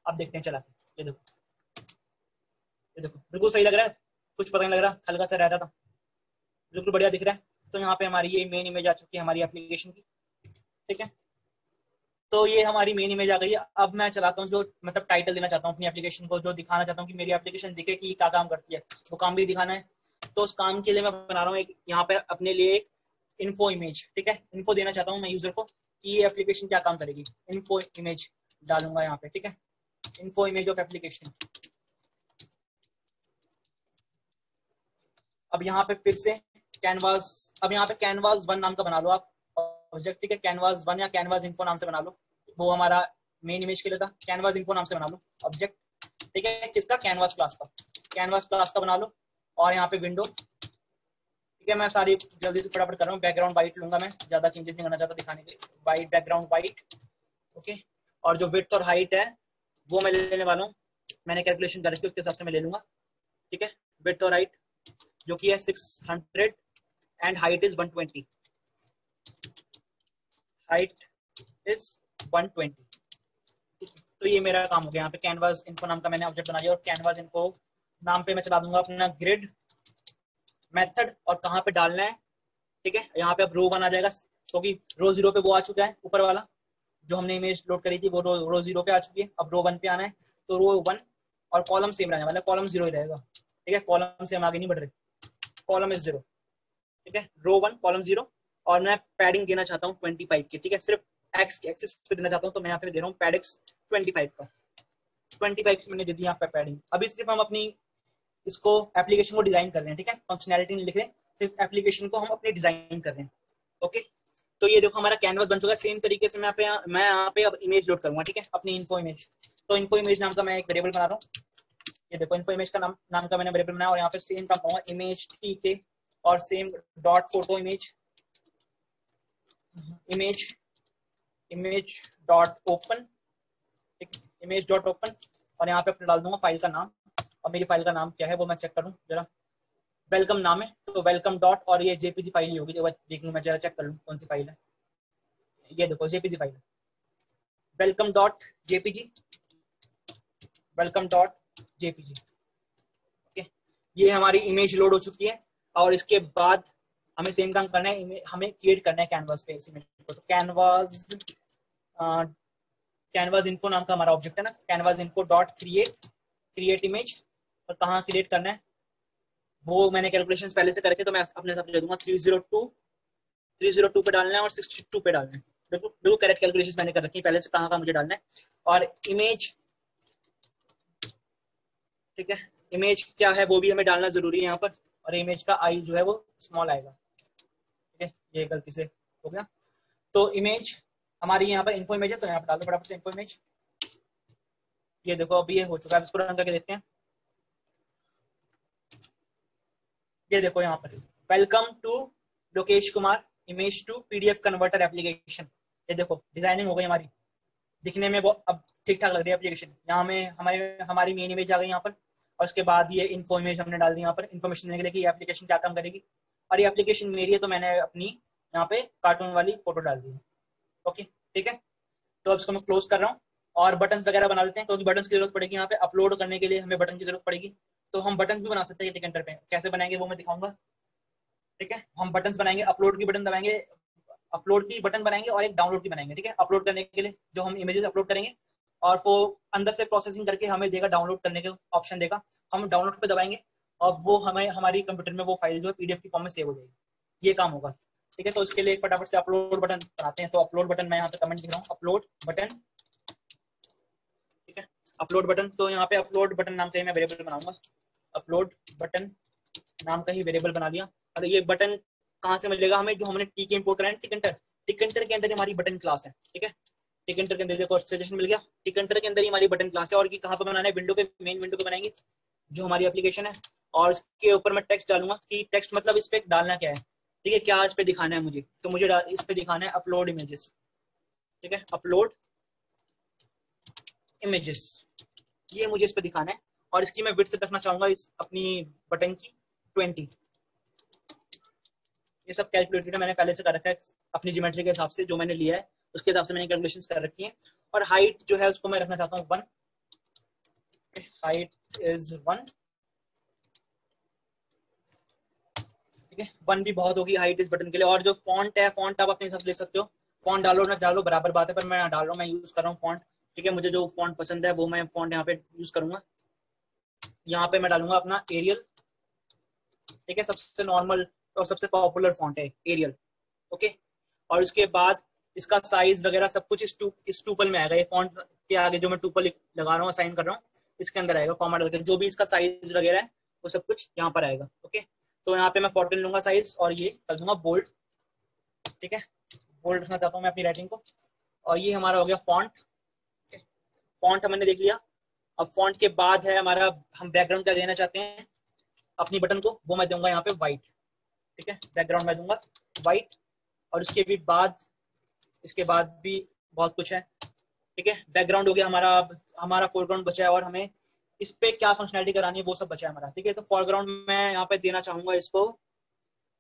अब देखते हैं, चला ये देखो। ये देखो। बिल्कुल सही लग रहा है। कुछ पता नहीं लग रहा, हल्का सा रह रहा था। बिल्कुल बढ़िया दिख रहा है। तो यहाँ पे हमारी ये मेन इमेज आ चुकी है, हमारी एप्लीकेशन की, ठीक है? तो ये हमारी मेन इमेज आ गई है। अब मैं चलाता हूँ जो मतलब टाइटल देना चाहता हूँ अपनी एप्लीकेशन को, जो दिखाना चाहता हूँ कि मेरी एप्लीकेशन दिखे कि क्या काम करती है। वो काम भी दिखाना है। तो उस काम के लिए मैं बना रहा हूँ एक यहाँ पे अपने लिए एक इन्फो इमेज ठीक है? इन्फो देना चाहता हूँ मैं यूज़र को कि ये एप्लीकेशन क्या काम करेगी। इन्फो इमेज डालूँगा यहाँ पे, ठीक है? इन्फो इमेज ऑफ़ एप्लीकेशन अब यहाँ पे फिर से कैनवास अब यहाँ पे कैनवास वन नाम का बना लो आप। ऑब्जेक्ट है कैनवास वन या कैनवास इन्फो नाम से बना लो। वो हमारा मेन इमेज के लिए था कैनवास इन्फो नाम से बना लो। ऑब्जेक्ट ठीक है, किसका? कैनवास क्लास का। कैनवास क्लास का बना लो और यहाँ पे विंडो ठीक है, मैं सारी जल्दी से फटाफट कर रहा हूँ। बैकग्राउंड वाइट लूँगा मैं, ज़्यादा चेंजेस नहीं करना चाहता दिखाने के लिए। वाइट बैकग्राउंड वाइट ओके और जो विथ और हाइट है, वो मैं लेने वाला हूँ। मैंने कैलकुलेशन करके उसके हिसाब से मैं ले लूँगा। ठीक है विथ और हाइट जो कि है six hundred and height is one twenty height is one twenty तो ये मेरा काम हो गया। यहाँ पे कैनवास इन्फो नाम का मैंने ऑब्जेक्ट बना दिया और कैनवास इन्फो नाम पे मैं चला दूँगा अपना ग्रिड मेथड और कहाँ पे डालना है। ठीक है? यहाँ पे अब रो वन आ जाएगा। क्योंकि तो रो ज़ीरो पे वो आ चुका है ऊपर वाला। जो हमने इमेज लोड करी थी वो रो रो ज़ीरो पे आ चुकी है। अब रो वन पे आना है। तो रो वन और कॉलम सेम रहने वाला कॉलम ज़ीरो ही रहेगा। ठीक है? कॉलम से हम आगे नहीं बढ़ रहे। कॉलम इज़ ज़ीरो ठीक है? रो वन कॉलम ज़ीरो और मैं पैडिंग देना चाहता हूँ ट्वेंटी फाइव की, ठीक है? सिर्फ़ एक्स की एक्सिस पे देना चाहता हूँ तो मैं यहाँ पे दे रहा हूँ पैडिक्स ट्वेंटी फाइव का। ट्वेंटी फाइव की मैंने दे दी यहाँ पे पैडिंग अभी सिर्फ़ हम अपनी इसको एप्लीकेशन को डिज़ाइन कर रहे हैं, ठीक है? फंक्शनैलिटी नहीं लिख रहे, सिर्फ़ एप्लीकेशन को हम अपने डिज़ाइन कर रहे हैं ओके तो ये देखो हमारा कैनवस बन चुका है। सेम तरीके से मैं पे, मैं यहाँ पे अब इमेज लोड करूँगा, ठीक है? अपनी इन्फो इमेज तो इन्फो इमेज नाम का मैं एक वेरिएबल बना रहा हूँ। ये देखो इन्फो इमेज का नाम नाम का मैंने वेरिएबल बनाया और यहाँ पे सेम काम पाऊँगा इमेज टी के और same dot photo image image image dot open image dot open और यहाँ पे अपने डाल दूँगा फ़ाइल का नाम, और मेरी फ़ाइल का नाम क्या है वो मैं चेक करूँ, जरा। वेलकम नाम है तो वेलकम डॉट और ये जेपीजी फ़ाइल ही होगी देख लूँ मैं जरा चेक कर लूँ कौन सी फ़ाइल है। ये देखो जेपीजी फ़ाइल है। Welcome dot JPG welcome dot JPG okay? ये हमारी इमेज लोड हो चुकी है, और इसके बाद हमें सेम काम करना है हमें क्रिएट करना है कैनवास पे इस इमेज को तो कैनवास कैनवास इन्फो नाम का हमारा ऑब्जेक्ट है ना canvas info dot create create image और कहाँ क्रिएट करना है? वो मैंने कैलकुलेशन पहले से करके तो मैं अपने हिसाब से दूँगा। Three zero two three zero two पे डालना है और सिक्सटी टू पे डालना है। बिल्कुल बिल्कुल करेक्ट कैलकुलेशन मैंने कर रखी है। पहले से कहाँ कहाँ मुझे डालना है। और इमेज ठीक है? इमेज क्या है वो भी हमें डालना ज़रूरी है यहाँ पर। और इमेज का आई जो है वो स्मॉल आएगा। है ये गलती से हो गया। तो इमेज हमारी यहाँ पर इन्फो इमेज है तो यहाँ पर डाल दो फटाफट से इन्फो इमेज ये देखो अभी ये हो चुका है इसको रन करके देखते हैं। ये देखो यहाँ पर। Welcome to Lokesh Kumar image to PDF converter application ये देखो डिज़ाइनिंग हो गई हमारी। दिखने में वो अब ठीक ठाक लग रही है एप्लीकेशन यहाँ में हमारे, हमारी मेन इमेज आ गई यहाँ पर। और उसके बाद ये इन्फो इमेज हमने डाल दी यहाँ पर। इन्फॉर्मेशन देने के लिए कि ये एप्लीकेशन क्या काम करेगी। और ये एप्लीकेशन मेरी है तो मैंने अपनी यहाँ पे कार्टून वाली फ़ोटो डाल दी है। ओके ठीक है? तो अब इसको मैं क्लोज कर रहा हूँ और बटन वगैरह बना लेते हैं, क्योंकि बटन की ज़रूरत पड़ेगी यहाँ पे। अपलोड करने के लिए हमें बटन की ज़रूरत पड़ेगी। तो हम बटन भी बना सकते हैं टिकटर पे। कैसे बनाएँगे वो मैं दिखाऊँगा। ठीक है? हम बटन बनाएँगे अपलोड की बटन दबाएँगे अपलोड की बटन बनाएँगे और एक डाउनलोड की बनाएँगे, ठीक है? अपलोड करने के लिए जो हम इमेजेस अपलोड करेंगे और वो अंदर से प्रोसेसिंग करके हमें देगा डाउनलोड करने के ऑप्शन देगा। हम डाउनलोड पे दबाएँगे और वो हमें, हमारी कंप्यूटर में वो फ़ाइल जो है पीडीएफ की फॉर्म में सेव हो जाएगी। ये काम होगा। ठीक है तो उसके लिए फटाफट से अपलोड बटन बनाते हैं। तो अपलोड बटन मैं यहाँ पे कमेंट लिख रहा हूँ। अपलोड बटन ठीक है? अपलोड बटन तो यहाँ पे अपलोड बटन नाम का मैं वेरिएबल बनाऊँगा। अपलोड बटन नाम का ही वेरिएबल बना लिया और ये बटन कहाँ से मिलेगा हमें? जो हमने टी के इम्पोर्ट करा है टिकंटर टिकंटर के अंदर हमारी बटन क्लास है। ठीक है? टिकंटर के अंदर देखो सजेशन मिल गया। टिकंटर के अंदर ही हमारी बटन क्लास है। और कहाँ पर बनाना है? विंडो पे मेन विंडो पे बनाएँगे। जो हमारी एप्लीकेशन है। और इसके ऊपर मैं टेक्स्ट डालूँगा कि टेक्स्ट मतलब इस पे डालना क्या है? ठीक है, क्या इस पे दिखाना है मुझे? तो मुझे इस पे दिखाना है अपलोड इमेजेस ठीक है अपलोड इमेजेस ये मुझे इस पर दिखाना है और इसकी मैं विड्थ रखना चाहूँगा इस अपनी बटन की ट्वेंटी ये सब कैलकुलेटेड मैंने पहले से कर रखा है अपनी ज्योमेट्री के हिसाब से, जो मैंने लिया है, उसके हिसाब से मैंने कैलकुलेशन कर रखी है। और हाइट जो है, उसको मैं रखना चाहता हूँ वन हाइट इज़ वन ठीक है? वन भी बहुत होगी हाइट इस बटन के लिए। और जो फॉन्ट है फॉन्ट आप अपने हिसाब ले सकते हो। फॉन्ट डालो ना डालो, बराबर बात है, पर मैं डाल रहा हूँ, मैं यूज़ कर रहा हूँ फॉन्ट ठीक है? मुझे जो फॉन्ट पसंद है, वो मैं फॉन्ट यहाँ पे यूज़ करूँगा। यहाँ पे मैं डालूँगा अपना एरियल ठीक है? सबसे नॉर्मल और सबसे पॉपुलर फॉन्ट है एरियल ओके और उसके बाद इसका साइज़ वगैरह सब कुछ इस टू इस टूपल में आएगा। ये फॉन्ट के आगे जो मैं टूपल लगा रहा हूँ साइन कर रहा हूँ, इसके अंदर आएगा कॉमेंट वगैरह जो भी इसका साइज़ वगैरह है, वो सब कुछ यहाँ पर आएगा। ओके तो यहाँ पे मैं फोर्टीन लूँगा साइज़ और ये कर दूँगा बोल्ड ठीक है? बोल्ड रखना चाहता हूँ मैं अपनी राइटिंग को। और ये हमारा हो गया फॉन्ट फॉन्ट हमने देख लिया। अब फॉन्ट के बाद है हमारा, हम बैकग्राउंड क्या देना चाहते हैं? अपनी बटन को, वो मैं दूँगा यहाँ पे व्हाइट ठीक है? बैकग्राउंड मैं दूँगा व्हाइट और उसके भी बाद, इसके बाद भी बहुत कुछ है, ठीक है? बैकग्राउंड हो गया हमारा हमारा फोरग्राउंड बचा है और हमें इस पे क्या फंक्शनलिटी करानी है वो सब बचा है हमारा ठीक है? तो फोरग्राउंड में यहाँ पे देना चाहूँगा इसको।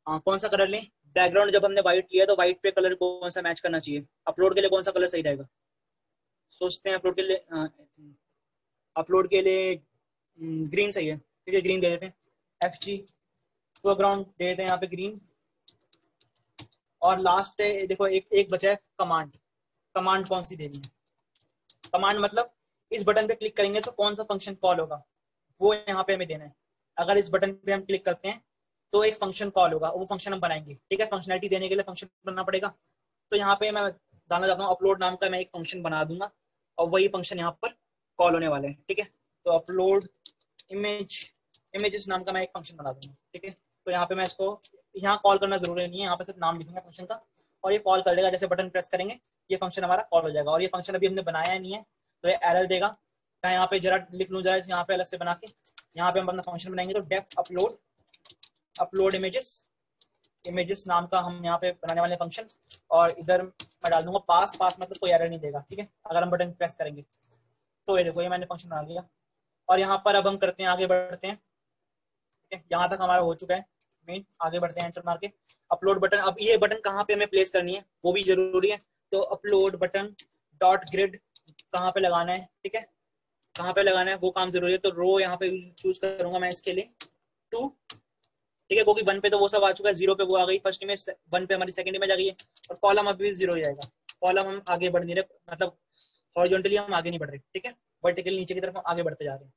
आ, कौन सा कलर लें? बैकग्राउंड जब हमने व्हाइट लिया तो व्हाइट पे कलर कौन सा मैच करना चाहिए? अपलोड के लिए कौन सा कलर सही रहेगा? सोचते हैं अपलोड के लिए अपलोड के लिए ग्रीन सही है ठीक है? ग्रीन दे देते हैं। एफ़ जी फोरग्राउंड दे देते हैं यहाँ पे ग्रीन और लास्ट है देखो एक एक बचा है कमांड कमांड कौन सी देनी है? कमांड मतलब इस बटन पे क्लिक करेंगे तो कौन सा फ़ंक्शन कॉल होगा? वो यहाँ पे हमें देना है। अगर इस बटन पे हम क्लिक करते हैं तो एक फ़ंक्शन कॉल होगा। वो फ़ंक्शन हम बनाएँगे। ठीक है? फंक्शनलिटी देने के लिए फ़ंक्शन बनना पड़ेगा। तो यहाँ पे मैं डालना चाहता हूँ अपलोड नाम का मैं एक फ़ंक्शन बना दूँगा। और वही फ़ंक्शन यहाँ पर कॉल होने वाले हैं। ठीक है? तो अपलोड इमेज इमेजेस नाम का मैं एक फ़ंक्शन बना दूँगा। ठीक है? तो यहाँ पे मैं इसको, यहाँ कॉल करना ज़रूरी नहीं है। यहाँ पे सिर्फ़ नाम लिखूँगा फ़ंक्शन का। और ये कॉल कर देगा जैसे बटन प्रेस करेंगे, ये फ़ंक्शन हमारा कॉल हो जाएगा। और ये फ़ंक्शन अभी हमने बनाया नहीं है। तो ये एरर देगा। मैं यहाँ पे जरा लिख लूँ, जरा यहाँ पे अलग से बना के। यहाँ पे हम अपना फ़ंक्शन बनाएँगे तो def upload upload images images नाम का हम यहाँ पे बनाने वाले फ़ंक्शन और इधर मैं डाल दूँगा पास पास मतलब कोई एरर नहीं देगा, ठीक है? अगर हम बटन प्रेस करेंगे। तो ये देखो, ये मैंने फ़ंक्शन बना लिया। और यहाँ पर अब हम करते हैं, आगे बढ़ते हैं। ठीक है? यहाँ तक हमारा हो चुका है मेन आगे बढ़ते हैं एंटर मार के। अपलोड बटन अब ये बटन कहाँ पे हमें प्लेस करनी है? वो भी ज़रूरी है। तो अपलोड बटन डॉट ग्रिड कहाँ पे लगाना है, ठीक है? कहाँ पे लगाना है, वो काम ज़रूरी है। तो रो यहाँ पे चूज़ करूँगा मैं इसके लिए। टू ठीक है? क्योंकि वन पे तो वो सब आ चुका है ज़ीरो पे वो आ गई। फ़र्स्ट में वन पे हमारी सेकंड में आ गई है। और कॉलम अभी भी ज़ीरो ही जाएगा कॉलम हम आगे बढ़ नहीं रहे मतलब हॉरिजॉन्टली हम आगे नहीं बढ़ रहे, ठीक है? वर्टिकली नीचे की तरफ़ हम आगे बढ़ते जा रहे हैं।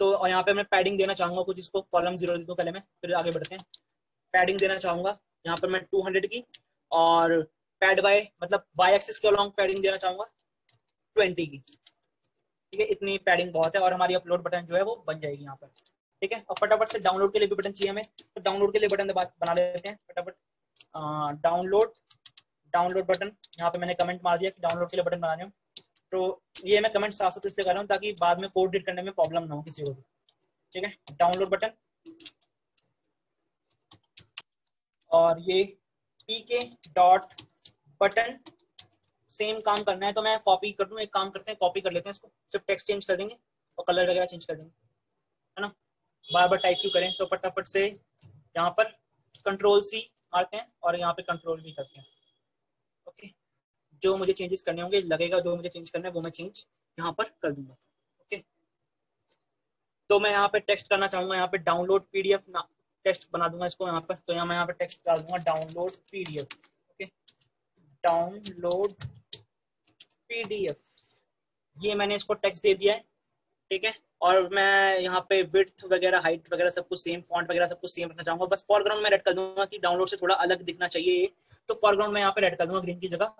तो और यहाँ पे मैं पैडिंग देना चाहूँगा कुछ इसको। कॉलम ज़ीरो दे दूँ पहले मैं, फिर आगे बढ़ते हैं। पैडिंग देना चाहूँगा। यहाँ पर मैं टू हंड्रेड की और पैड बाय मतलब वाई एक्सिस के अलॉन्ग पैडिंग देना चाहूँगा। ट्वेंटी की। ठीक है, इतनी पैडिंग बहुत है और हमारी अपलोड बटन जो है वो बन जाएगी यहाँ पर। ठीक है और फटाफट से डाउनलोड के लिए भी बटन चाहिए हमें। तो डाउनलोड के लिए बटन बना लेते हैं फटाफट। डाउनलोड डाउनलोड बटन यहाँ पे मैंने कमेंट मार दिया कि डाउनलोड के लिए बटन बनाने हो। तो ये मैं कमेंट साथ साथ इसलिए कर रहा हूँ ताकि बाद में कोड रीड करने में प्रॉब्लम ना हो किसी को भी। ठीक है डाउनलोड बटन और ये पी के डॉट बटन सेम काम करना है तो मैं कॉपी कर दूँ, एक काम करते हैं कॉपी कर लेते हैं इसको। सिर्फ़ टेक्स्ट चेंज कर देंगे और कलर वगैरह चेंज कर देंगे, है ना? बार बार टाइप क्यों करें तो फटाफट से यहाँ पर कंट्रोल सी मारते हैं और यहाँ पे कंट्रोल भी करते हैं। ओके जो मुझे चेंजेस करने होंगे, लगेगा जो मुझे चेंज करना है, वो मैं चेंज यहाँ पर कर दूँगा। ओके तो मैं यहाँ पे टेक्स्ट करना चाहूँगा, यहाँ पे डाउनलोड पीडीएफ टेक्स्ट बना दूँगा इसको यहाँ पर। तो यहाँ मैं यहाँ पे टेक्स्ट डाल दूँगा download PDF okay download PDF ये मैंने इसको टेक्स्ट दे दिया है, ठीक है? और मैं यहाँ पे विथ वगैरह हाइट वगैरह सब कुछ सेम फॉन्ट वगैरह सब कुछ सेम रखना चाहूँगा। बस फॉरग्राउंड में रेड कर दूँगा कि डाउनलोड से थोड़ा अलग दिखना चाहिए तो फॉरग्राउंड में यहाँ पे रेड कर दूँगा ग्रीन की जगह।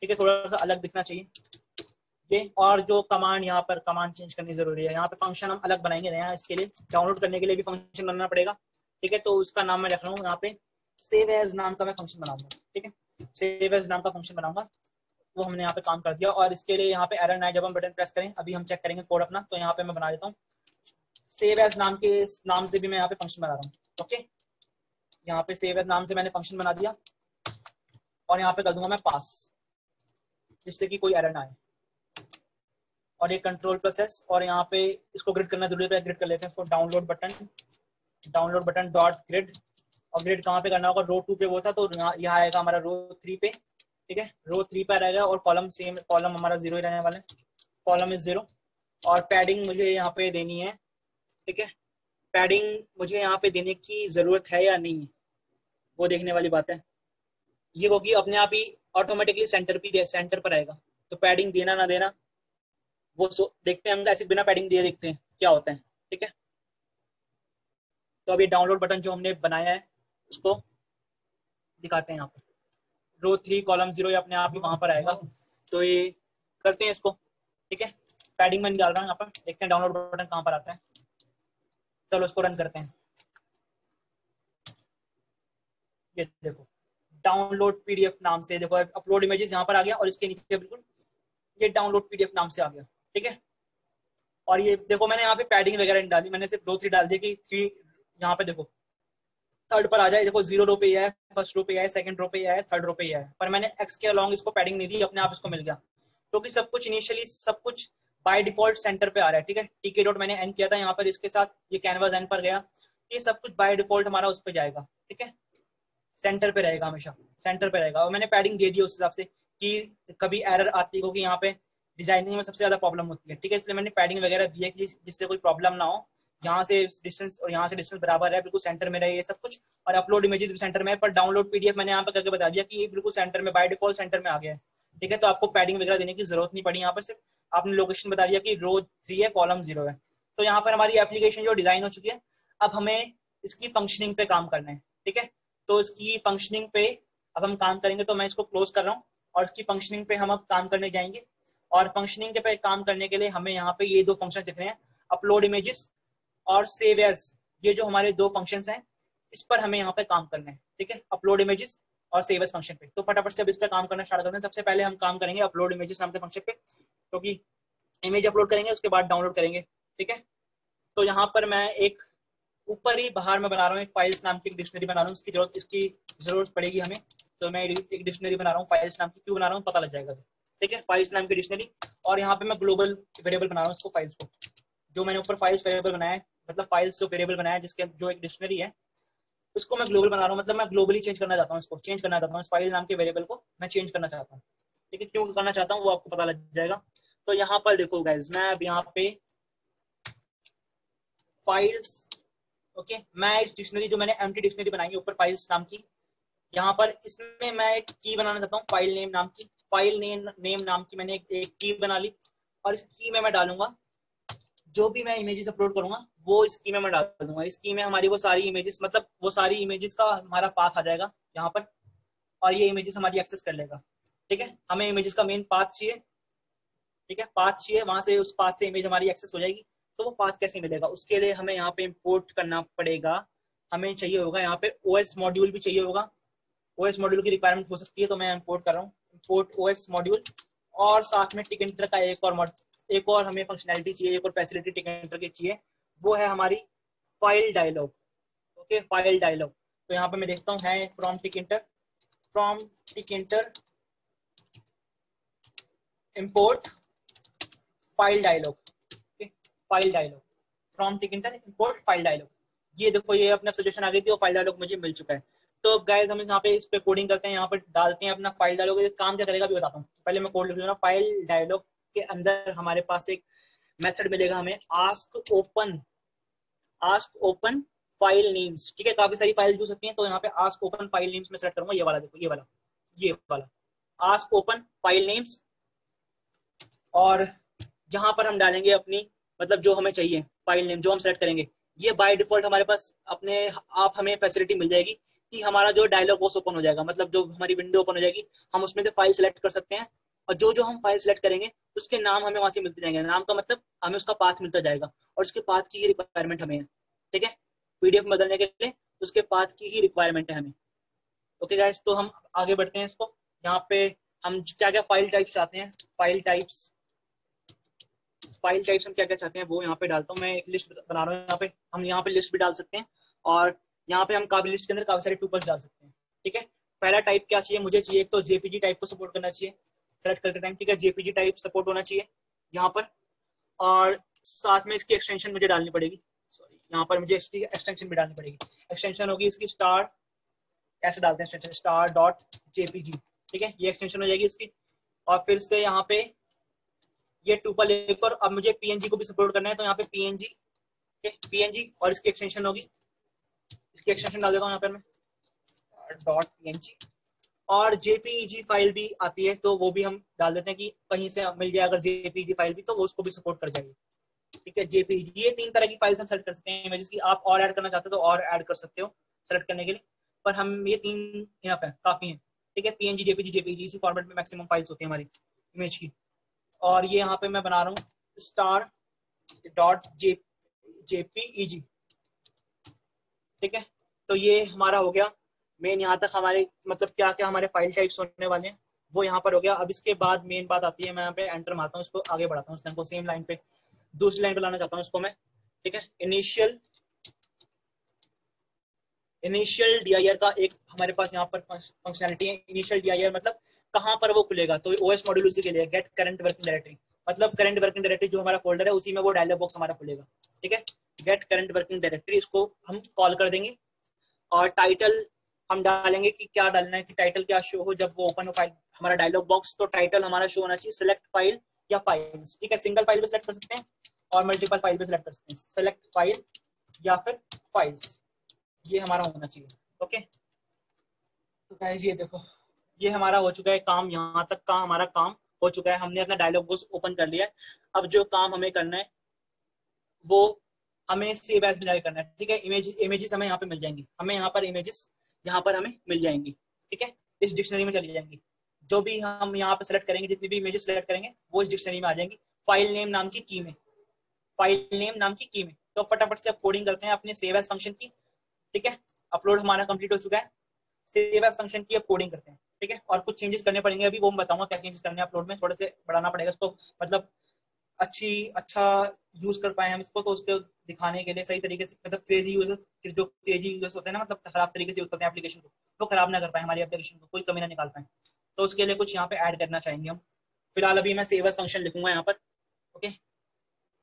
ठीक है? थोड़ा सा अलग दिखना चाहिए। ये और जो कमांड यहाँ पर कमांड चेंज करनी ज़रूरी है। यहाँ पे फ़ंक्शन हम अलग बनाएँगे नया इसके लिए। डाउनलोड करने के लिए भी फ़ंक्शन बनाना पड़ेगा। ठीक है? तो उसका नाम मैं रख रहा हूँ यहाँ पे। सेव एज नाम का मैं फ़ंक्शन बनाऊँगा। ठीक है? सेव एज नाम का फ़ंक्शन बनाऊँगा। वो हमने यहाँ पे काम कर दिया। और इसके लिए यहाँ पे एरर ना जब हम बटन प्रेस करें, अभी हम चेक करेंगे कोड अपना। तो यहाँ पे मैं बना देता हूँ। सेव एज नाम के नाम से भी मैं यहाँ पे फ़ंक्शन बना रहा हूँ। ओके यहाँ पे सेव एज नाम से मैंने फ़ंक्शन बना दिया। और यहाँ पे कर दूँगा मैं पास जिससे कि कोई एरर ना आए। और ये कंट्रोल प्रोसेस और यहाँ पे इसको ग्रिड करना ज़रूरी है ग्रिड कर लेते हैं इसको download button download button dot grid और ग्रिड कहाँ पे करना होगा? रो टू पे वो था तो यहाँ आएगा हमारा रो थ्री पे। ठीक है? रो थ्री पे रहेगा और कॉलम सेम कॉलम हमारा ज़ीरो ही रहने वाला है। कॉलम इज़ ज़ीरो और पैडिंग मुझे यहाँ पे देनी है, ठीक है? पैडिंग मुझे यहाँ पे देने की ज़रूरत है या नहीं? वो देखने वाली बात है। ये होगी अपने आप ही ऑटोमेटिकली सेंटर पे सेंटर पर आएगा तो पैडिंग देना ना देना, वो सो, देखते हैं हम ऐसे बिना पैडिंग दिए देखते हैं क्या होता है, ठीक है? तो अभी डाउनलोड बटन जो हमने बनाया है, उसको दिखाते हैं यहाँ पर। रो थ्री कॉलम ज़ीरो अपने आप ही वहाँ पर आएगा। तो ये करते हैं इसको, ठीक है? पैडिंग में डाल रहा हूँ यहाँ पर। देखते हैं डाउनलोड बटन कहाँ पर आता है। चलो उसको रन करते हैं। ये देखो डाउनलोड पीडीएफ नाम से, देखो अपलोड इमेजेस यहाँ पर आ गया और इसके नीचे बिल्कुल ये डाउनलोड पीडीएफ नाम से आ गया, ठीक है? और ये देखो, मैंने यहाँ पे पैडिंग वगैरह डाली, मैंने सिर्फ़ दो थ्री डाल दिया कि थ्री यहाँ पे देखो। थर्ड पर आ जाए, देखो ज़ीरो रो पे है फ़र्स्ट रो पे है सेकंड रो पे है थर्ड रो पे है पर मैंने एक्स के अलॉन्ग इसको पैडिंग नहीं दी, अपने आप इसको मिल गया। क्योंकि तो सब कुछ इनिशियली सब कुछ बाय डिफ़ॉल्ट सेंटर पे आ रहा है, ठीक है? टीके डॉट मैंने एन किया था, यहाँ पर इसके साथ ये कैनवास एन पर गया। ये सब कुछ बाय डिफ़ॉल्ट हमारा उस पर जाएगा, ठीक है? सेंटर पे रहेगा हमेशा सेंटर पे रहेगा। और मैंने पैडिंग दे दी उस हिसाब से कि कभी एरर आती है क्योंकि यहाँ पे डिज़ाइनिंग में सबसे ज़्यादा प्रॉब्लम होती है, ठीक है? इसलिए मैंने पैडिंग वगैरह दी है कि जिससे कोई प्रॉब्लम ना हो। यहाँ से डिस्टेंस और यहाँ से डिस्टेंस बराबर है, बिल्कुल सेंटर में रहे ये सब कुछ। और अपलोड इमेजेस भी सेंटर में है, पर डाउनलोड पीडीएफ मैंने यहाँ पर करके बता दिया कि ये बिल्कुल सेंटर में बाय डिफ़ॉल्ट सेंटर में आ गया है। ठीक है तो आपको पैडिंग वगैरह देने की ज़रूरत नहीं पड़ी यहाँ पर सिर्फ़। आपने लोकेशन बता दिया कि रो थ्री है कॉलम ज़ीरो है। तो यहाँ पर हमारी एप्लीकेशन जो डिज़ाइन हो चुकी है, अब हमें इसकी फंक्शनिंग पे काम करना है। ठीक है तो इसकी फंक्शनिंग पे अब हम काम करेंगे तो मैं इसको क्लोज कर रहा हूँ और इसकी फंक्शनिंग पे हम अब काम करने जाएँगे। और फंक्शनिंग पे काम करने के लिए हमें यहाँ पे ये दो फ़ंक्शन दिख रहे हैं अपलोड इमेजेस और सेव एज ये जो हमारे दो फ़ंक्शंस हैं, इस पर हमें यहाँ पे काम करना है, ठीक है? अपलोड इमेजेस और सेव एज फ़ंक्शन पे। तो फटाफट से अब इस पर काम करना स्टार्ट करते हैं। सबसे पहले हम काम करेंगे अपलोड इमेजेस नाम के फ़ंक्शन पे, क्योंकि तो इमेज अपलोड करेंगे, उसके बाद डाउनलोड करेंगे, ठीक है? तो यहाँ पर मैं एक ऊपर ही बाहर में बना रहा हूँ, एक फाइल्स नाम की डिक्शनरी बना रहा हूँ। इसकी ज़रूरत इसकी ज़रूरत पड़ेगी हमें। तो मैं एक डिक्शनरी बना रहा हूँ फाइल्स नाम की क्यों बना रहा हूँ, पता लग जाएगा। ठीक है? फाइल्स नाम की डिक्शनरी और यहाँ पे मैं ग्लोबल वेरिएबल बना रहा हूँ इसको फाइल्स को। जो मैंने ऊपर फाइल्स वेरिएबल बनाया है मतलब फाइल्स जो वेरिएबल बनाया जिसके जो एक डिक्शनरी है, उसको मैं ग्लोबल बना रहा हूँ। मतलब मैं ग्लोबली चेंज करना चाहता हूँ इसको चेंज करना चाहता हूँ। इस फ़ाइल नाम के वेरिएबल को मैं चेंज करना चाहता हूँ। ठीक है, क्यों करना चाहता हूँ, वो आपको पता लग जाएगा। तो यहाँ पर देखो गाइज़ मैं अब यहाँ पे फाइल्स ओके मैं इस डिक्शनरी जो मैंने एम डिक्शनरी बनाई है, ऊपर फाइल्स नाम की, यहाँ पर इसमें मैं एक की बनाना चाहता हूँ फ़ाइल नेम नाम की। फ़ाइल नेम नेम नाम की मैंने एक की बना ली, और इस की में मैं डालूँगा जो भी मैं इमेजेस अपलोड करूँगा, वो की में डाल दूँगा। इस में हमारी वो सारी इमेजेस मतलब वो सारी इमेजेस का हमारा पाथ आ जाएगा यहाँ पर, और ये इमेजेस हमारी एक्सेस कर लेगा। ठीक है? हमें इमेजेस का मेन पाथ चाहिए। ठीक है? पाथ चाहिए, वहाँ से उस पाथ से इमेज हमारी एक्सेस हो जाएगी। तो वो पाथ कैसे मिलेगा? उसके लिए हमें यहाँ पे इम्पोर्ट करना पड़ेगा। हमें चाहिए होगा यहाँ पे ओएस मॉड्यूल भी चाहिए होगा। ओएस मॉड्यूल की रिक्वायरमेंट हो सकती है तो मैं इम्पोर्ट कर रहा हूँ। इम्पोर्ट ओएस मॉड्यूल और साथ में टिकटर का एक और एक और हमें फंक्शनैलिटी चाहिए, एक और फैसिलिटी टिकटर की चाहिए, वो है हमारी file dialog okay file dialog तो यहाँ पे मैं देखता हूँ, है from tkinter from tkinter import file dialog file dialog from tkinter import file dialog ये देखो, ये अपना सजेशन आ गई थी और फ़ाइल डायलॉग मुझे मिल चुका है। तो गाइज़ हम यहाँ पे इस पे कोडिंग करते हैं, यहाँ पे डालते हैं अपना फ़ाइल डायलॉग काम क्या करेगा भी बताता हूँ। पहले मैं कोड लिख लूँगा फ़ाइल डायलॉग के अंदर हमारे पास एक मेथड मिलेगा हमें ask open ask open file names ठीक है, काफ़ी सारी फाइल्स हो सकती हैं तो यहाँ पे आस्क ओपन फ़ाइल नेम्स में सेलेक्ट करूँगा, ये वाला देखो, ये वाला ये वाला। आस्क ओपन फ़ाइल नेम्स और जहाँ पर हम डालेंगे अपनी मतलब जो हमें चाहिए फ़ाइल नेम जो हम सेलेक्ट करेंगे, ये बाय डिफ़ॉल्ट हमारे पास अपने, आप हमें फैसिलिटी मिल जाएगी कि हमारा जो डायलॉग बॉक्स ओपन हो जाएगा मतलब जो हमारी विंडो ओपन हो जाएगी, हम उसमें से फ़ाइल सेलेक्ट कर सकते हैं और जो जो हम फ़ाइल सेलेक्ट करेंगे उसके नाम हमें वहाँ से मिलते जाएँगे। नाम का मतलब हमें उसका पाथ मिलता जाएगा और उसके पाथ की ही रिक्वायरमेंट हमें है, ठीक है? पीडीएफ में बदलने के लिए उसके पाथ की ही रिक्वायरमेंट है हमें। ओके गाइस तो हम आगे बढ़ते हैं इसको। यहाँ पे हम क्या क्या फ़ाइल टाइप्स चाहते हैं? फ़ाइल टाइप्स फ़ाइल टाइप्स हम क्या क्या चाहते हैं वो यहाँ पे डालता हूँ। मैं एक लिस्ट बना रहा हूँ यहाँ पे। हम यहाँ पे लिस्ट भी डाल सकते हैं और यहाँ पे हम काफ़ी लिस्ट के अंदर काफ़ी सारे टूपल्स डाल सकते हैं, ठीक है? पहला टाइप क्या चाहिए? मुझे चाहिए एक तो जेपीजी टाइप को सपोर्ट करना चाहिए। सेलेक्ट करते टाइम ठीक है जेपीजी टाइप सपोर्ट होना चाहिए यहाँ पर। और साथ में इसकी एक्सटेंशन मुझे डालनी पड़ेगी। सॉरी यहाँ पर मुझे इसकी एक्सटेंशन भी डालनी पड़ेगी। एक्सटेंशन होगी इसकी स्टार ऐसे डालते हैं स्टार डॉट जेपीजी ठीक है, ये एक्सटेंशन हो जाएगी इसकी। और फिर से यहाँ पे ये टूपल एक और, अब मुझे पीएनजी को भी सपोर्ट करना है तो यहाँ पे पीएनजी पीएनजी और इसकी एक्सटेंशन होगी। इसकी एक्सटेंशन डाल देता हूँ यहाँ पर मैं। डॉट पीएनजी और जेपीजी फ़ाइल भी आती है तो वो भी हम डाल देते हैं कि कहीं से मिल जाए, अगर जेपीजी फ़ाइल भी तो वो उसको भी सपोर्ट कर जाएगी। ठीक है जेपीजी ये तीन तरह की फाइल्स हम सेलेक्ट कर सकते हैं। इमेजेस की आप और ऐड करना चाहते हो तो और ऐड कर सकते हो सेलेक्ट करने के लिए। पर हम ये तीन इनफ है काफ़ी है। ठीक है पीएनजी जेपीजी जेपीजी इसी फॉर्मेट में मैक्सिमम फाइल्स होती है हमारी इमेज की। और ये यहाँ पे मैं बना रहा हूँ स्टार डॉट जे जेपीईजी। ठीक है तो ये हमारा हो गया। मेन यहाँ तक हमारे मतलब क्या क्या हमारे फ़ाइल टाइप्स होने वाले हैं, वो यहाँ पर हो गया। अब इसके बाद मेन बात आती है, मैं यहाँ पे एंटर मारता हूँ, इसको आगे बढ़ाता हूँ, इस को सेम लाइन पे। दूसरी लाइन पे लाना चाहता हूँ इसको मैं, ठीक है? इनिशियल इनिशियल डीआईआर का एक हमारे पास यहाँ पर फंक्शनलिटी है। इनिशियल डीआईआर मतलब कहाँ पर वो खुलेगा? तो ओएस मॉड्यूल उसी के लिए गेट करंट वर्किंग डायरेक्टरी मतलब करंट वर्किंग डायरेक्टरी जो हमारा फोल्डर है, उसी में वो डायलॉग बॉक्स हमारा खुलेगा, ठीक है? गेट करंट वर्किंग डायरेक्टरी इसको हम कॉल कर देंगे। और टाइटल हम डालेंगे कि क्या डालना है, कि टाइटल क्या शो हो, जब वो ओपन हो फ़ाइल हमारा डायलॉग बॉक्स तो टाइटल हमारा शो होना चाहिए सिलेक्ट फ़ाइल या फाइल्स ठीक है? सिंगल फ़ाइल भी सिलेक्ट कर सकते हैं और मल्टीपल फ़ाइल भी सिलेक्ट कर सकते हैं। सिलेक्ट फ़ाइल या फिर फाइल्स ये हमारा होना चाहिए ओके तो गाइस ये देखो, ये हमारा हो चुका है काम, यहाँ तक का हमारा काम हो चुका है। हमने अपना डायलॉग बॉक्स ओपन कर लिया है। अब जो काम हमें करना है, वो हमें सेव एज में करना है, ठीक है? इमेज इमेजेस हमें यहाँ पे मिल जाएँगी। हमें यहाँ पर इमेजेस यहाँ पर हमें मिल जाएँगी, ठीक है? इस डिक्शनरी में चली जाएँगी। जो भी हम यहाँ पे सेलेक्ट करेंगे, जितनी भी इमेजेस सेलेक्ट करेंगे, वो इस डिक्शनरी में आ जाएँगी। फ़ाइल नेम नाम की की में। फ़ाइल नेम नाम की की में। तो फटाफट से कोडिंग करते हैं अपने सेव एज फ़ंक्शन की, ठीक है? अपलोड हमारा कंप्लीट हो चुका है। सेव एज फ़ंक्शन की अब कोडिंग करते हैं, ठीक है? और कुछ चेंजेस करने पड़ेंगे, अभी वो मैं बताऊँगा क्या चेंजेस करने अपलोड में। थोड़े से बढ़ाना पड़ेगा इसको मतलब अच्छी अच्छा यूज़ कर पाए हम इसको तो उसको दिखाने के लिए सही तरीके से मतलब क्रेजी यूज़र जो क्रेजी यूज़र्स होते हैं ना मतलब खराब तरीके से यूज़ करते हैं एप्लीकेशन को, वो खराब ना कर पाए हमारी एप्लीकेशन को, कोई कमी ना निकाल पाए। तो उसके लिए कुछ यहाँ पे ऐड करना चाहेंगे हम। फ़िलहाल अभी मैं सेव एज फ़ंक्शन लिखूँगा यहाँ पर ओके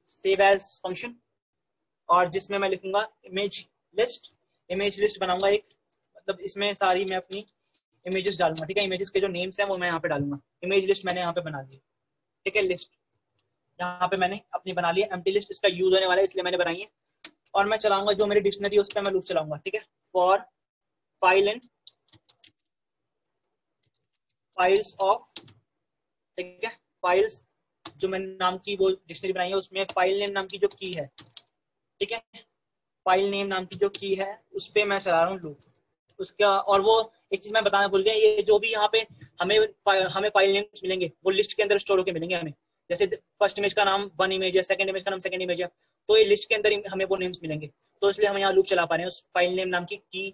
सेव एज फ़ंक्शन और जिसमें मैं लिखूँगा इमेज लिस्ट इमेज लिस्ट बनाऊँगा एक मतलब इसमें सारी मैं अपनी इमेजेस डालूँगा, ठीक है? इमेजेस के जो नेम्स हैं, वो मैं यहाँ पे डालूँगा। इमेज लिस्ट मैंने यहाँ पे बना दी, ठीक है? लिस्ट यहाँ पे मैंने अपनी बना लिया एम्प्टी लिस्ट इसका यूज़ होने वाला है, इसलिए मैंने बनाई है। और मैं चलाऊँगा जो मेरी डिक्शनरी है, उस पर मैं लूप चलाऊँगा, ठीक है? For file and files of ठीक है? फाइल्स जो मैंने नाम की वो डिक्शनरी बनाई है, उसमें फ़ाइल नेम नाम की जो की है, ठीक है? फ़ाइल नेम नाम की जो की है, उस पर मैं चला रहा हूँ लूप उसका, और वो एक चीज़ मैं बताना भूल गया, ये जो भी यहाँ पे हमें हमें फ़ाइल नेम्स मिलेंगे, वो लिस्ट के अंदर स्टोर होकर मिलेंगे हमें। जैसे फ़र्स्ट इमेज का नाम वन इमेज है सेकंड इमेज का नाम सेकंड इमेज है तो ये लिस्ट के अंदर हमें वो नेम्स मिलेंगे। तो इसलिए हम यहाँ लूप चला पा रहे हैं उस फ़ाइल नेम नाम की की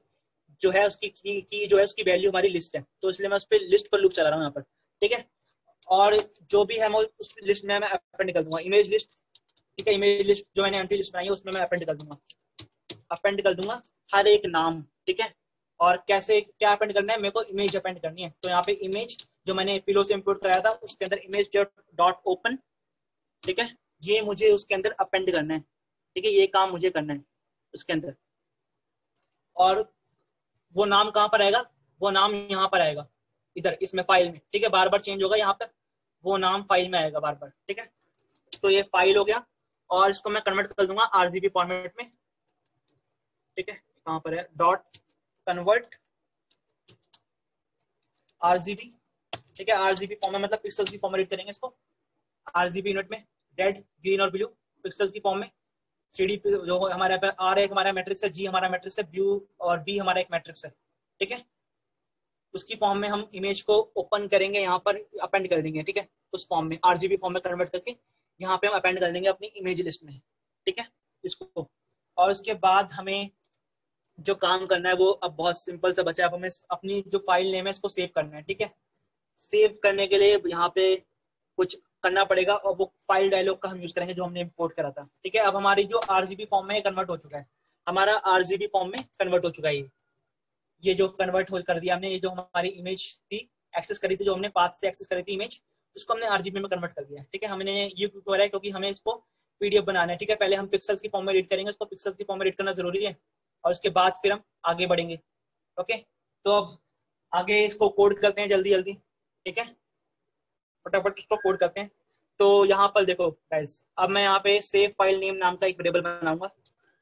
जो है उसकी की, की जो है उसकी वैल्यू हमारी लिस्ट है। तो इसलिए मैं उस पर लिस्ट पर लूप चला रहा हूँ यहाँ पर ठीक है? और जो भी है मैं उस लिस्ट में मैं कर दूँगा। इमेज लिस्ट ठीक है? इमेज लिस्ट जो मैंने एंट्री लिस्ट बनाई है उसमें मैं अपेंड कर दूँगा। अपेंड कर दूँगा हर एक नाम ठीक है? और कैसे क्या अपेंड करना है? मेरे को इमेज अपेंड करनी है। तो यहाँ पे इमेज जो मैंने पिलो से इंपोर्ट कराया था, उसके अंदर इमेज डॉट ओपन ठीक है? ये मुझे उसके अंदर अपेंड करना है, ठीक है? ये काम मुझे करना है उसके अंदर। और वो नाम कहाँ पर आएगा? वो नाम यहाँ पर आएगा, इधर, इसमें फ़ाइल में, ठीक है? बार बार चेंज होगा यहाँ पर, वो नाम फ़ाइल में आएगा बार बार, ठीक है? तो ये फ़ाइल हो गया, और इसको मैं कन्वर्ट कर दूँगा आरजीबी फॉर्मेट में, ठीक है? कहाँ पर है? डॉट कन्वर्ट आरजीबी ठीक है आरजीबी फॉर्म में मतलब पिक्सल्स की फॉर्म में रीड करेंगे इसको। आरजीबी यूनिट में रेड ग्रीन और ब्लू पिक्सल्स की फॉर्म में। थ्री जो हमारे पे आर एक हमारा मैट्रिक्स है जी हमारा मैट्रिक्स है ब्लू और बी हमारा एक मैट्रिक्स है, ठीक है? उसकी फॉर्म में हम इमेज को ओपन करेंगे, यहाँ पर अपेंड कर देंगे, ठीक है? उस फॉर्म में आरजीबी फॉर्म में कन्वर्ट करके, यहाँ पे हम अपेंड कर देंगे अपनी इमेज लिस्ट में, ठीक है? इसको। और उसके बाद हमें जो काम करना है, वो अब बहुत सिंपल सा बचा है, अब हमें अपनी जो फ़ाइल नेम है, इसको सेव करना है, ठीक है? सेव करने के लिए यहाँ पे कुछ करना पड़ेगा और वो फ़ाइल डायलॉग का हम यूज़ करेंगे जो हमने इम्पोर्ट करा था। ठीक है? अब हमारी जो आरजीबी फॉर्म में कन्वर्ट हो चुका है। हमारा आरजीबी फॉर्म में कन्वर्ट हो चुका है ये। जो कन्वर्ट हो कर दिया हमने, ये जो हमारी इमेज थी एक्सेस करी थी, जो हमने पाथ से एक्सेस करी थी इमेज उसको हमने आरजीबी में कन्वर्ट कर दिया ठीक है? हमने ये करा है क्योंकि हमें इसको पीडीएफ बनाना है। ठीक है? पहले हम पिक्सल्स की फॉर्म में रीड करेंगे, उसको पिक्सल्स की फॉर्म में रीड करना ज़रूरी है और उसके बाद फिर हम आगे बढ़ेंगे। ओके तो अब आगे इसको कोड करते हैं जल्दी जल्दी ठीक है? फटाफट इसको कोड करते हैं। तो यहाँ पर देखो गाइस अब मैं यहाँ पे सेव फ़ाइल नेम नाम का एक वेरिएबल बनाऊँगा।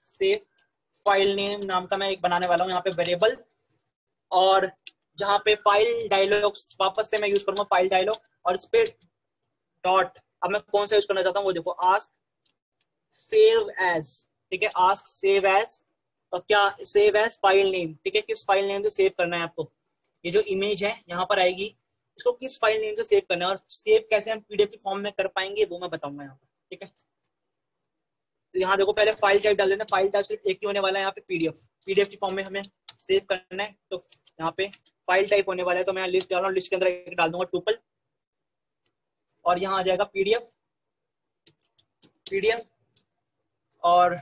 सेव फ़ाइल नेम नाम का मैं एक बनाने वाला हूँ, यहाँ पे वेरिएबल और जहाँ पे फ़ाइल डायलॉग वापस से मैं यूज़ करूँगा फ़ाइल डायलॉग और इस पे डॉट अब मैं कौन सा यूज़ करना चाहता हूँ, वो देखो आस्क सेव एज ठीक है? आस्क सेव एज और क्या सेव एज फ़ाइल नेम ठीक है? किस फ़ाइल नेम से सेव करना है आपको? ये जो इमेज है, यहाँ पर आएगी। इसको किस फ़ाइल नेम से सेव करना है और सेव कैसे हम पीडीएफ की फॉर्म में कर पाएँगे, वो मैं बताऊँगा यहाँ पर, ठीक है? तो यहाँ देखो, पहले फ़ाइल टाइप डाल देना। फ़ाइल टाइप सिर्फ़ एक ही होने वाला है यहाँ पे पीडीएफ पीडीएफ की फॉर्म में हमें सेव करना है तो यहाँ पे फ़ाइल टाइप होने वाला है तो मैं लिस्ट डाल रहा हूँ लिस्ट के अंदर एक डाल दूँगा टूपल और यहाँ आ जाएगा पीडीएफ पीडीएफ और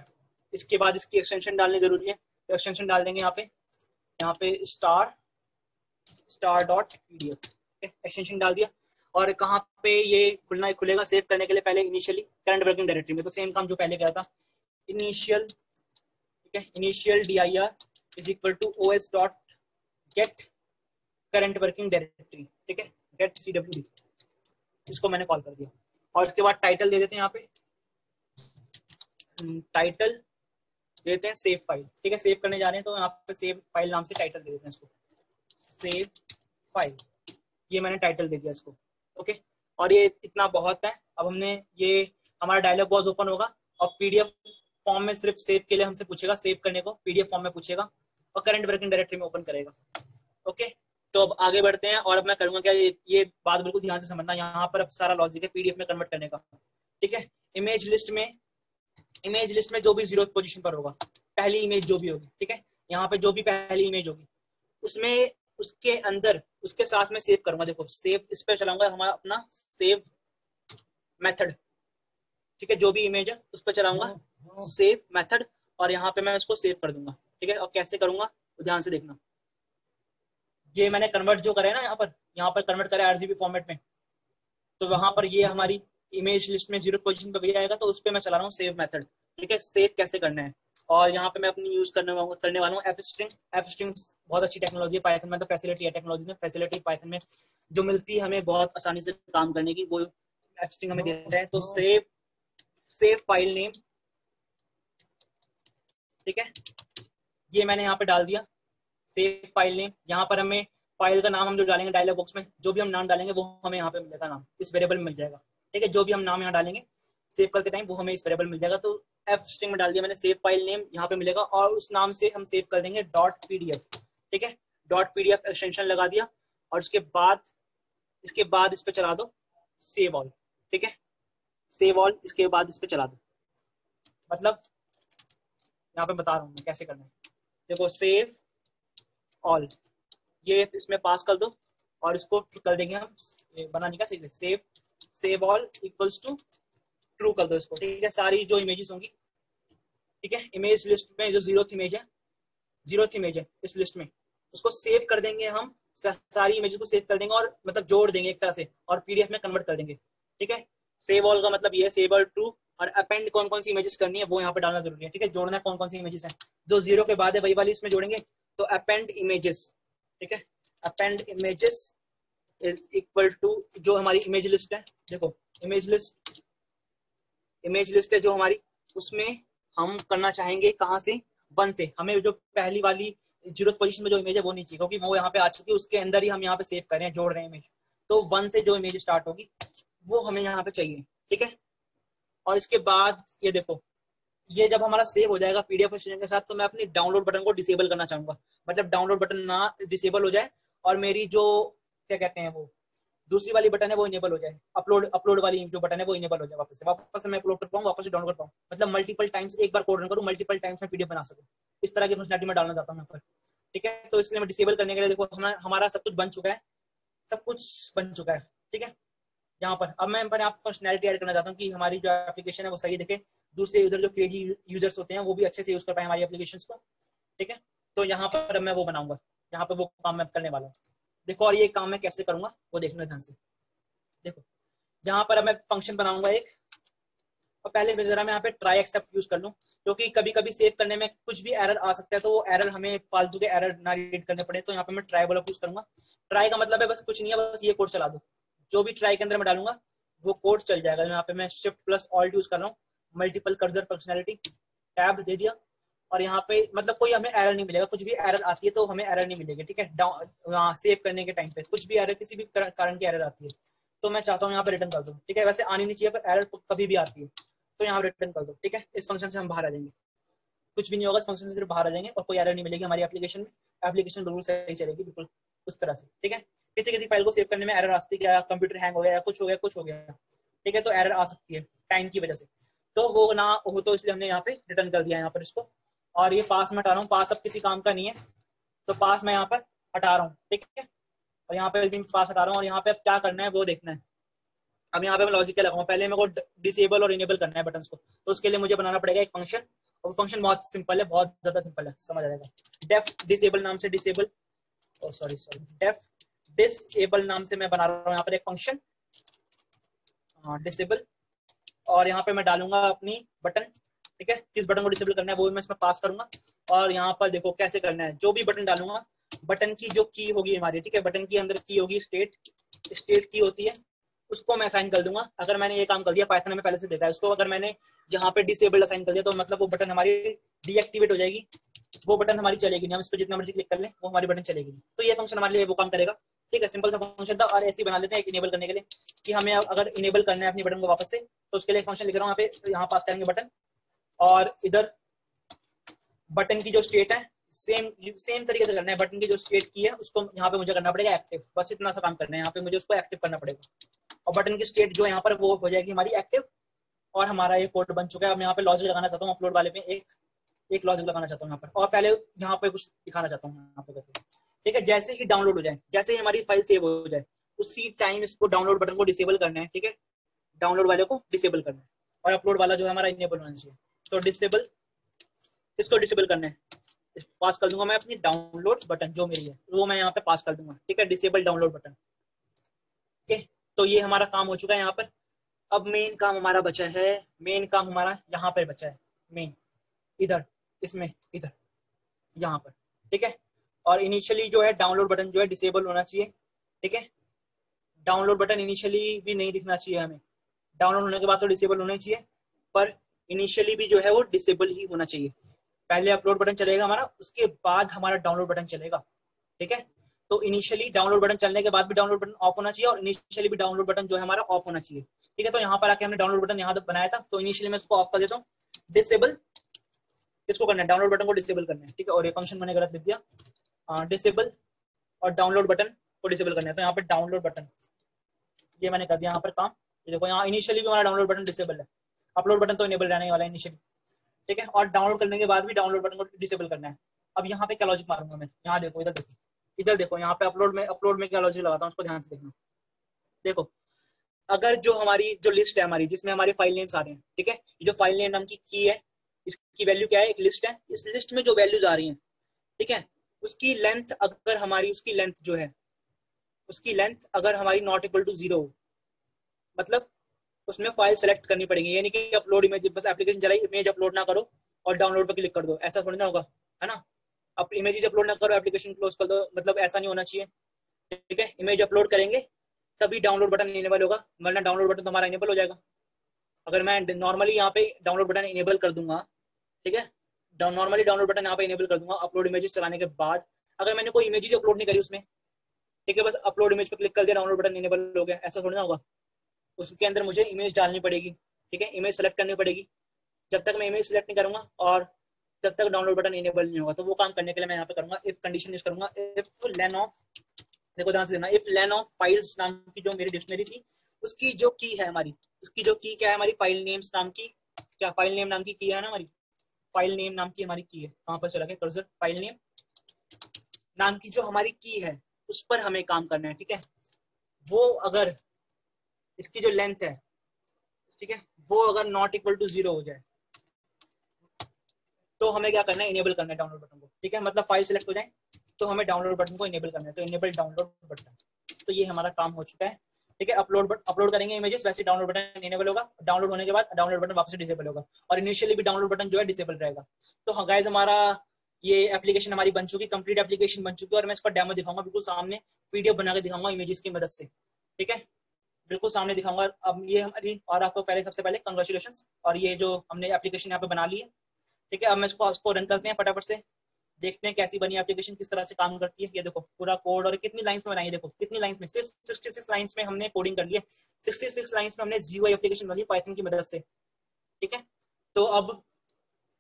इसके बाद इसकी एक्सटेंशन डालनी ज़रूरी है। तो एक्सटेंशन डाल देंगे यहाँ पे। यहाँ पे star star dot PDF extension डाल दिया। और कहाँ पे ये खुलना खुलेगा सेव करने के लिए पहले इनिशियली करंट वर्किंग डायरेक्टरी में। तो सेम काम जो पहले किया था। इनिशियल ठीक है? Initial D I R is equal to O S dot get current working directory ठीक है? गेट सी डब्ल्यू डी इसको मैंने कॉल कर दिया। और उसके बाद टाइटल दे देते हैं यहाँ पे। टाइटल हम्म, देते हैं सेव फ़ाइल ठीक है? सेव करने जा रहे हैं तो यहाँ पे सेव फ़ाइल नाम से टाइटल दे देते हैं इसको। सेव फ़ाइल ये मैंने टाइटल दे दिया इसको ओके और ये इतना बहुत है। अब हमने ये हमारा डायलॉग बॉक्स ओपन होगा। और पीडीएफ फॉर्म में सिर्फ़ सेव के लिए हमसे पूछेगा सेव करने को। पीडीएफ फॉर्म में पूछेगा और करंट वर्किंग डायरेक्टरी में ओपन करेगा ओके तो अब आगे बढ़ते हैं और अब मैं करूँगा क्या ये, ये बात बिल्कुल ध्यान से समझना। यहाँ पर अब सारा लॉजिक है पीडीएफ में कन्वर्ट करने का ठीक है? इमेज लिस्ट में इमेज लिस्ट में जो भी ज़ीरो पोजिशन पर होगा पहली इमेज जो भी होगी ठीक है? यहाँ पे जो भी पहली इमेज होगी उसमें उसके अंदर उसके साथ में सेव करूँगा देखो सेव इस पर चलाऊँगा हमारा अपना सेव मेथड ठीक है जो भी इमेज है उस पर चलाऊँगा सेव मेथड और यहाँ पे मैं उसको सेव कर दूँगा। ठीक है और कैसे करूँगा ध्यान से देखना। ये मैंने कन्वर्ट जो करे ना यहाँ पर यहाँ पर कन्वर्ट करे आरजीबी फॉर्मेट में। तो वहाँ पर ये हमारी इमेज लिस्ट में ज़ीरो पोजीशन पे भी आएगा तो उस पर मैं चला रहा हूँ सेव मेथड ठीक है सेव कैसे करना है? और यहाँ पे मैं अपनी यूज़ करने करने वाला हूँ एफ़ स्ट्रिंग एफ़ स्ट्रिंग बहुत अच्छी टेक्नोलॉजी है पाइथन में तो फैसिलिटी है टेक्नोलॉजी में। फैसिलिटी पाइथन में जो मिलती है हमें बहुत आसानी से काम करने की, वो एफ़ स्ट्रिंग हमें देता है। तो सेव सेव फ़ाइल नेम ठीक है? ये मैंने यहाँ पे डाल दिया। सेव फ़ाइल नेम यहाँ पर हमें फ़ाइल का नाम हम जो डालेंगे डायलॉग बॉक्स में, जो भी हम नाम डालेंगे, वो हमें यहाँ पे मिलेगा नाम। इस वेरिएबल में मिल जाएगा। ठीक है? जो भी हम नाम यहाँ डालेंगे सेव करते टाइम वो हमें इस वेरिएबल मिल जाएगा। तो एफ़ स्ट्रिंग में डाल दिया मैंने सेव फ़ाइल नेम यहाँ पे मिलेगा और उस नाम से हम सेव कर देंगे डॉट पीडीएफ ठीक है? डॉट पीडीएफ एक्सटेंशन लगा दिया और उसके बाद, इसके बाद इस पे चला दो सेव ऑल ठीक है? सेव ऑल इसके बाद इस पे चला दो। मतलब यहाँ पे बता रहा हूँ कैसे करना है। देखो सेव ऑल ये इसमें पास कर दो और इसको कर देंगे हम बनाने का सही से। Save save all equals to true कर दो इसको ठीक है? सारी जो इमेजेस होंगी, ठीक है? इमेज लिस्ट में जो ज़ीरो इमेज है ज़ीरो इमेज है इस लिस्ट में। उसको सेव कर देंगे हम सारी इमेजेस को सेव कर देंगे और मतलब जोड़ देंगे एक तरह से और पीडीएफ में कन्वर्ट कर देंगे, ठीक है? सेव ऑल का मतलब ये है सेव ऑल ट्रू और अपेंड कौन कौन सी इमेजेस करनी है वो यहाँ पे डालना ज़रूरी है, ठीक है? जोड़ना कौन कौन सी इमेजेस है? जो ज़ीरो के बाद है, वही वाली इसमें जोड़ेंगे तो अपेंड इमेजेस ठीक है? Append images is equal to जो हमारी इमेज लिस्ट है, देखो इमेज लिस्ट इमेज लिस्ट है जो हमारी, उसमें हम करना चाहेंगे कहाँ से? वन से। हमें जो पहली वाली ज़ीरो पोजीशन में जो इमेज है वो नहीं चाहिए, क्योंकि वो यहाँ पे आ चुकी है, उसके अंदर ही हम यहाँ पे सेव कर रहे हैं, जोड़ रहे हैं इमेज तो वन से जो इमेज स्टार्ट होगी, वो हमें यहाँ पे चाहिए, ठीक है? और इसके बाद, ये देखो, ये जब हमारा सेव हो जाएगा पीडीएफ के साथ तो मैं अपनी डाउनलोड बटन को डिसेबल करना चाहूँगा। मतलब डाउनलोड बटन ना डिसेबल हो जाए, और मेरी जो, क्या कहते हैं वो दूसरी वाली बटन है, वो इनेबल हो जाए। अपलोड अपलोड वाली जो बटन है, वो इनेबल हो जाए वापस से। वापस मैं अपलोड कर पाऊँ वापस से डाउनलोड कर पाऊँ मतलब मल्टीपल टाइम्स एक बार कोड रन करूँ मल्टीपल टाइम्स में पीडीएफ बना सकूँ। इस तरह की फंक्शनलिटी में डालना चाहता हूँ यहाँ पर ठीक है? तो इसलिए मैं डिसेबल करने के लिए देखो, हमारा सब कुछ बन चुका है। सब कुछ बन चुका है। ठीक है? यहाँ पर। अब मैं मैंने आप फंक्शनलिटी ऐड करना चाहता हूँ कि हमारी जो एप्लीकेशन है, वो सही देखे। दूसरे यूज़र जो क्रेजी यूज़र्स होते हैं, वो भी अच्छे से यूज़ कर पाए हमारी एप्लीकेशन को। ठीक है? तो यहाँ पर मैं वो बनाऊँगा। यहाँ पर वो काम मैं करने वाला हूँ। देखो और ये काम मैं कैसे करूँगा? वो देखना ध्यान से। देखो, जहाँ पर मैं फ़ंक्शन बनाऊँगा एक। और पहले मैं जरा मैं यहाँ पे ट्राई एक्सेप्ट यूज़ कर लूँ क्योंकि तो कभी कभी सेव करने में कुछ भी एरर आ सकता है तो वो एरर हमें फालतू के एरर ना रीड करने पड़े तो यहाँ पे मैं ट्राई वाला यूज़ करूँगा। ट्राई का मतलब है बस कुछ नहीं है, बस ये कोड चला दो। जो भी ट्राई के अंदर मैं डालूँगा, वो कोड चल जाएगा। यहाँ पे मैं शिफ्ट प्लस ऑल्ट यूज़ कर रहा हूँ। मल्टीपल कर्जर फंक्शनैलिटी टैब दे दिया। और यहाँ पे मतलब कोई हमें एरर नहीं मिलेगा। कुछ भी एरर आती है तो हमें एरर नहीं मिलेगी, ठीक है? सेव करने के टाइम पे कुछ भी एरर किसी भी कारण की एरर आती है तो मैं चाहता हूँ यहाँ पे रिटर्न कर दो, ठीक है? वैसे आनी नहीं चाहिए, पर एरर कभी भी आती है तो यहाँ रिटर्न कर दो, ठीक है? इस फ़ंक्शन से हम बाहर आ जाएँगे। कुछ भी नहीं होगा, इस फ़ंक्शन से सिर्फ़ बाहर आ जाएँगे और कोई एरर नहीं मिलेगी, हमारी एप्लीकेशन में एप्लीकेशन बिल्कुल सही चलेगी, बिल्कुल उस तरह से, ठीक है? किसी किसी फ़ाइल को सेव करने में एरर आ सकती है कंप्यूटर हैंग हो गया, या कुछ हो गया, कुछ हो गया, ठीक है? तो एरर आ सकती है टाइम की वजह से। तो वो ना हो तो इसलिए हमने यहाँ पे रिटर्न कर दिया, यहाँ पर इसको। और ये पास में हटा रहा हूँ। पास अब किसी काम का नहीं है तो पास मैं यहाँ पर हटा रहा हूँ, ठीक है? और यहाँ पे भी पास हटा रहा हूँ और यहाँ पे अब क्या करना है, वो देखना है। अब यहाँ पे मैं लॉजिक क्या पहले मेरे को डिसेबल और इनेबल करना है बटन को। तो उसके लिए मुझे बनाना पड़ेगा एक फ़ंक्शन और फ़ंक्शन बहुत सिंपल है, बहुत ज़्यादा सिंपल है, समझ आ जाएगा। डेफ डिसेबल नाम से disable sorry sorry def disable नाम से मैं बना रहा हूँ यहाँ पर एक फ़ंक्शन डिसेबल और यहाँ पे मैं डालूँगा अपनी बटन ठीक है? किस बटन को डिसेबल करना है, वो भी मैं इसमें पास करूँगा। और यहाँ पर देखो कैसे करना है। जो भी बटन डालूँगा बटन की जो की होगी हमारी, ठीक है? बटन की अंदर की होगी स्टेट स्टेट की होती है। उसको मैं असाइन कर दूँगा। अगर मैंने ये काम कर दिया पाइथन में पहले से देता है। उसको अगर मैंने यहाँ पे डिसेबल्ड असाइन कर दिया तो मतलब वो बटन हमारी डीएक्टिवेट हो जाएगी। वो बटन हमारी चलेगी नहीं। हम इस पर जितना मर्ज़ी क्लिक कर लें, वो हमारी बटन चलेगी तो ये फ़ंक्शन हमारे लिए वो काम करेगा। ठीक है? सिंपल सा फ़ंक्शन था और ऐसे बना लेते हैं इनेबल करने के लिए कि हमें अगर इनेबल करना है अपनी बटन को वापस से तो उसके लिए फ़ंक्शन लिख रहा हूँ। यहाँ पे, यहाँ पास करेंगे बटन और इधर बटन की जो स्टेट है सेम सेम तरीके से करना है। बटन की जो स्टेट की है, उसको यहाँ पे मुझे करना पड़ेगा एक्टिव बस इतना सा काम करना है। यहाँ पे मुझे उसको एक्टिव करना पड़ेगा। और बटन की स्टेट जो यहाँ पर वो हो जाएगी हमारी एक्टिव और हमारा ये कोड बन चुका है। अब यहाँ पे लॉजिक लगाना चाहता हूँ अपलोड वाले पे एक एक लॉजिक लगाना चाहता हूँ यहाँ पर। और पहले यहाँ पे कुछ दिखाना चाहता हूँ यहाँ पे ठीक है? जैसे ही डाउनलोड हो जाए, जैसे ही हमारी फ़ाइल सेव हो जाए, उसी टाइम इसको डाउनलोड बटन को डिसेबल करना है। ठीक है? डाउनलोड वाले को डिसेबल करना है। और अपलोड वाला जो है हमारा इनेबल होना चाहिए। तो डिसेबल इसको डिसेबल करना है। पास कर दूँगा मैं अपनी डाउनलोड बटन जो मेरी है, वो मैं यहाँ पे पास कर दूँगा, ठीक है? डिसेबल डाउनलोड बटन ठीक तो ये हमारा काम हो चुका है यहाँ पर। अब मेन काम हमारा बचा है मेन काम हमारा यहाँ पर बचा है मेन इधर, इसमें, इधर, यहाँ पर, ठीक है? और इनिशियली जो है डाउनलोड बटन जो है डिसेबल होना चाहिए, ठीक है? डाउनलोड बटन इनिशियली भी नहीं दिखना चाहिए हमें। डाउनलोड होने के बाद तो डिसेबल होना चाहिए, पर इनिशियली भी जो है वो डिसेबल ही होना चाहिए। पहले अपलोड बटन चलेगा हमारा, उसके बाद हमारा डाउनलोड बटन चलेगा। ठीक है? तो इनिशियली डाउनलोड बटन चलने के बाद भी डाउनलोड बटन ऑफ़ होना चाहिए और इनिशियली भी डाउनलोड बटन जो है हमारा ऑफ़ होना चाहिए। ठीक है? तो यहाँ पर आके हमने डाउनलोड बटन यहाँ बनाया था। तो इनिशियली मैं इसको ऑफ़ कर देता हूँ। डिसेबल इसको करना है? डाउनलोड बटन को डिसेबल करना है। ठीक है? और ये फ़ंक्शन मैंने गलत लिख दिया। डिसेबल और डाउनलोड बटन को डिसेबल करना है। तो यहाँ पर डाउनलोड बटन ये मैंने कर दिया यहाँ पर काम। देखो, यहाँ इनिशियली भी हमारा डाउनलोड बटन डिसेबल है। अपलोड बटन तो इनेबल रहने वाला है इनिशियली ठीक है? और डाउनलोड करने के बाद भी डाउनलोड बटन को डिसेबल करना है। अब यहाँ पे क्या लॉजिक मारूँगा मैं? यहाँ देखो, इधर देखो इधर देखो, यहाँ पे अपलोड में अपलोड में क्या लॉजिक लगाता हूँ, उसको ध्यान से देखना। देखो, अगर जो हमारी, जो लिस्ट है हमारी, जिसमें हमारे फ़ाइल नेम्स आ रहे हैं, ठीक है? ये जो फ़ाइल नेम नाम की की है, इसकी वैल्यू क्या है? एक लिस्ट है। इस लिस्ट में जो वैल्यूज़ आ रही हैं, ठीक है? उसकी लेंथ अगर हमारी, उसकी लेंथ जो है, उसकी लेंथ अगर हमारी नॉट इक्वल टू ज़ीरो मतलब उसमें फ़ाइल सेलेक्ट करनी पड़ेगी। यानी कि अपलोड इमेज बस एप्लीकेशन चलाई इमेज अपलोड ना करो और डाउनलोड पर क्लिक कर दो। ऐसा थोड़ी ना होगा, है ना? अब इमेजेस अपलोड ना करो एप्लीकेशन क्लोज कर दो मतलब ऐसा नहीं होना चाहिए। ठीक है? इमेज अपलोड करेंगे, तभी डाउनलोड बटन इनेबल होगा, वरना डाउनलोड बटन तुम्हारा इनेबल हो जाएगा। अगर मैं नॉर्मली यहाँ पे डाउनलोड बटन इनेबल कर दूँगा, ठीक है? नॉर्मली डाउनलोड बटन यहाँ पे इनेबल कर दूँगा अपलोड इमेजेस चलाने के बाद। अगर मैंने कोई इमेजेस अपलोड नहीं करी उसमें, ठीक है? बस अपलोड इमेज पर क्लिक कर दिया डाउनलोड बटन इनेबल हो गया। ऐसा थोड़ी ना होगा। उसके अंदर मुझे इमेज डालनी पड़ेगी, ठीक है? इमेज सेलेक्ट करनी पड़ेगी। जब तक मैं इमेज सेलेक्ट नहीं करूँगा और जब तक डाउनलोड बटन इनेबल नहीं होगा तो वो काम करने के लिए मैं यहाँ पे करूँगा इफ़ कंडीशन यूज़ करूँगा इफ़ लेन ऑफ़ देखो ध्यान से देना इफ़ लेन ऑफ़ फाइल्स नाम की जो मेरी डिक्शनरी थी, उसकी जो की है हमारी, उसकी जो की क्या है हमारी? फ़ाइल नेम्स नाम की, क्या फ़ाइल नेम नाम की की है ना हमारी? फ़ाइल नेम नाम की हमारी की है। कहाँ पर चला गया? फ़ाइल नेम नाम की जो हमारी की है, उस पर हमें काम करना है, ठीक है? वो अगर इसकी जो लेंथ है, ठीक है, वो अगर नॉट इक्वल टू ज़ीरो हो जाए तो हमें क्या करना है? इनेबल करना है डाउनलोड बटन को, ठीक है? मतलब फ़ाइल सेलेक्ट हो जाए तो हमें डाउनलोड बटन को इनेबल करना है। तो इनेबल डाउनलोड बटन तो ये हमारा काम हो चुका है, ठीक है? अपलोड अपलोड करेंगे इमेजेस वैसे डाउनलोड बटन इनेबल होगा। डाउनलोड होने के बाद डाउनलोड बटन वापस डिसेबल होगा। और इनिशियली भी डाउनलोड बटन जो है डिसेबल रहेगा। तो हाँ गाइज़ हमारा ये एप्लीकेशन हमारी बन चुकी कंप्लीट एप्लीकेशन बन चुकी है और मैं इसका डेमो दिखाऊँगा, बिल्कुल सामने पीडीएफ बना के दिखाऊँगा इमेजेस की मदद से, ठीक है? बिल्कुल सामने दिखाऊँगा। अब ये हमारी और आपको पहले सबसे पहले कंग्रेचुलेशन और ये जो हमने एप्लीकेशन यहाँ पे बना ली है। ठीक है, अब मैं इसको इसको रन करते हैं फटाफट से। देखते हैं कैसी बनी एप्लीकेशन किस तरह से काम करती है। ये देखो, पूरा कोड और कितनी लाइंस में बनाई देखो, कितनी लाइंस में सिक्सटी सिक्स लाइंस में हमने कोडिंग कर लिया सिक्सटी सिक्स लाइंस में हमने जीओ एप्लीकेशन बनी पाइथन की मदद से। ठीक है तो अब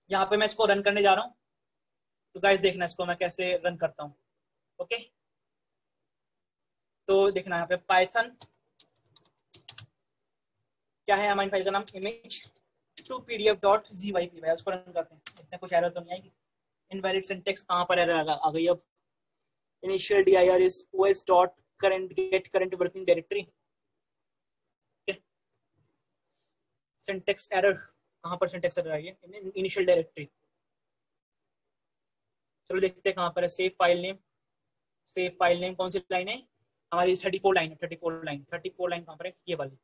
यहाँ पे मैं इसको रन करने जा रहा हूँ। तो गाइस देखना इसको मैं कैसे रन करता हूँ। ओके तो देखना यहाँ पे पाइथन क्या है हमारी फ़ाइल का नाम? Image to PDF dot G Y P उसको रन करते हैं। इतने कुछ एरर तो नहीं आएगी। इनवैलिड सिंटेक्स कहाँ पर एरर आ गई अब? Initial dir is os dot current get current working directory syntax error कहाँ पर सिंटेक्स एरर आई है? इनिशियल डायरेक्टरी चलो देखते हैं कहाँ पर है। Save file name save file name कौन सी लाइन है? हमारी थर्टी फोर लाइन है। Thirty four line thirty four line कहाँ पर है? ये वाली।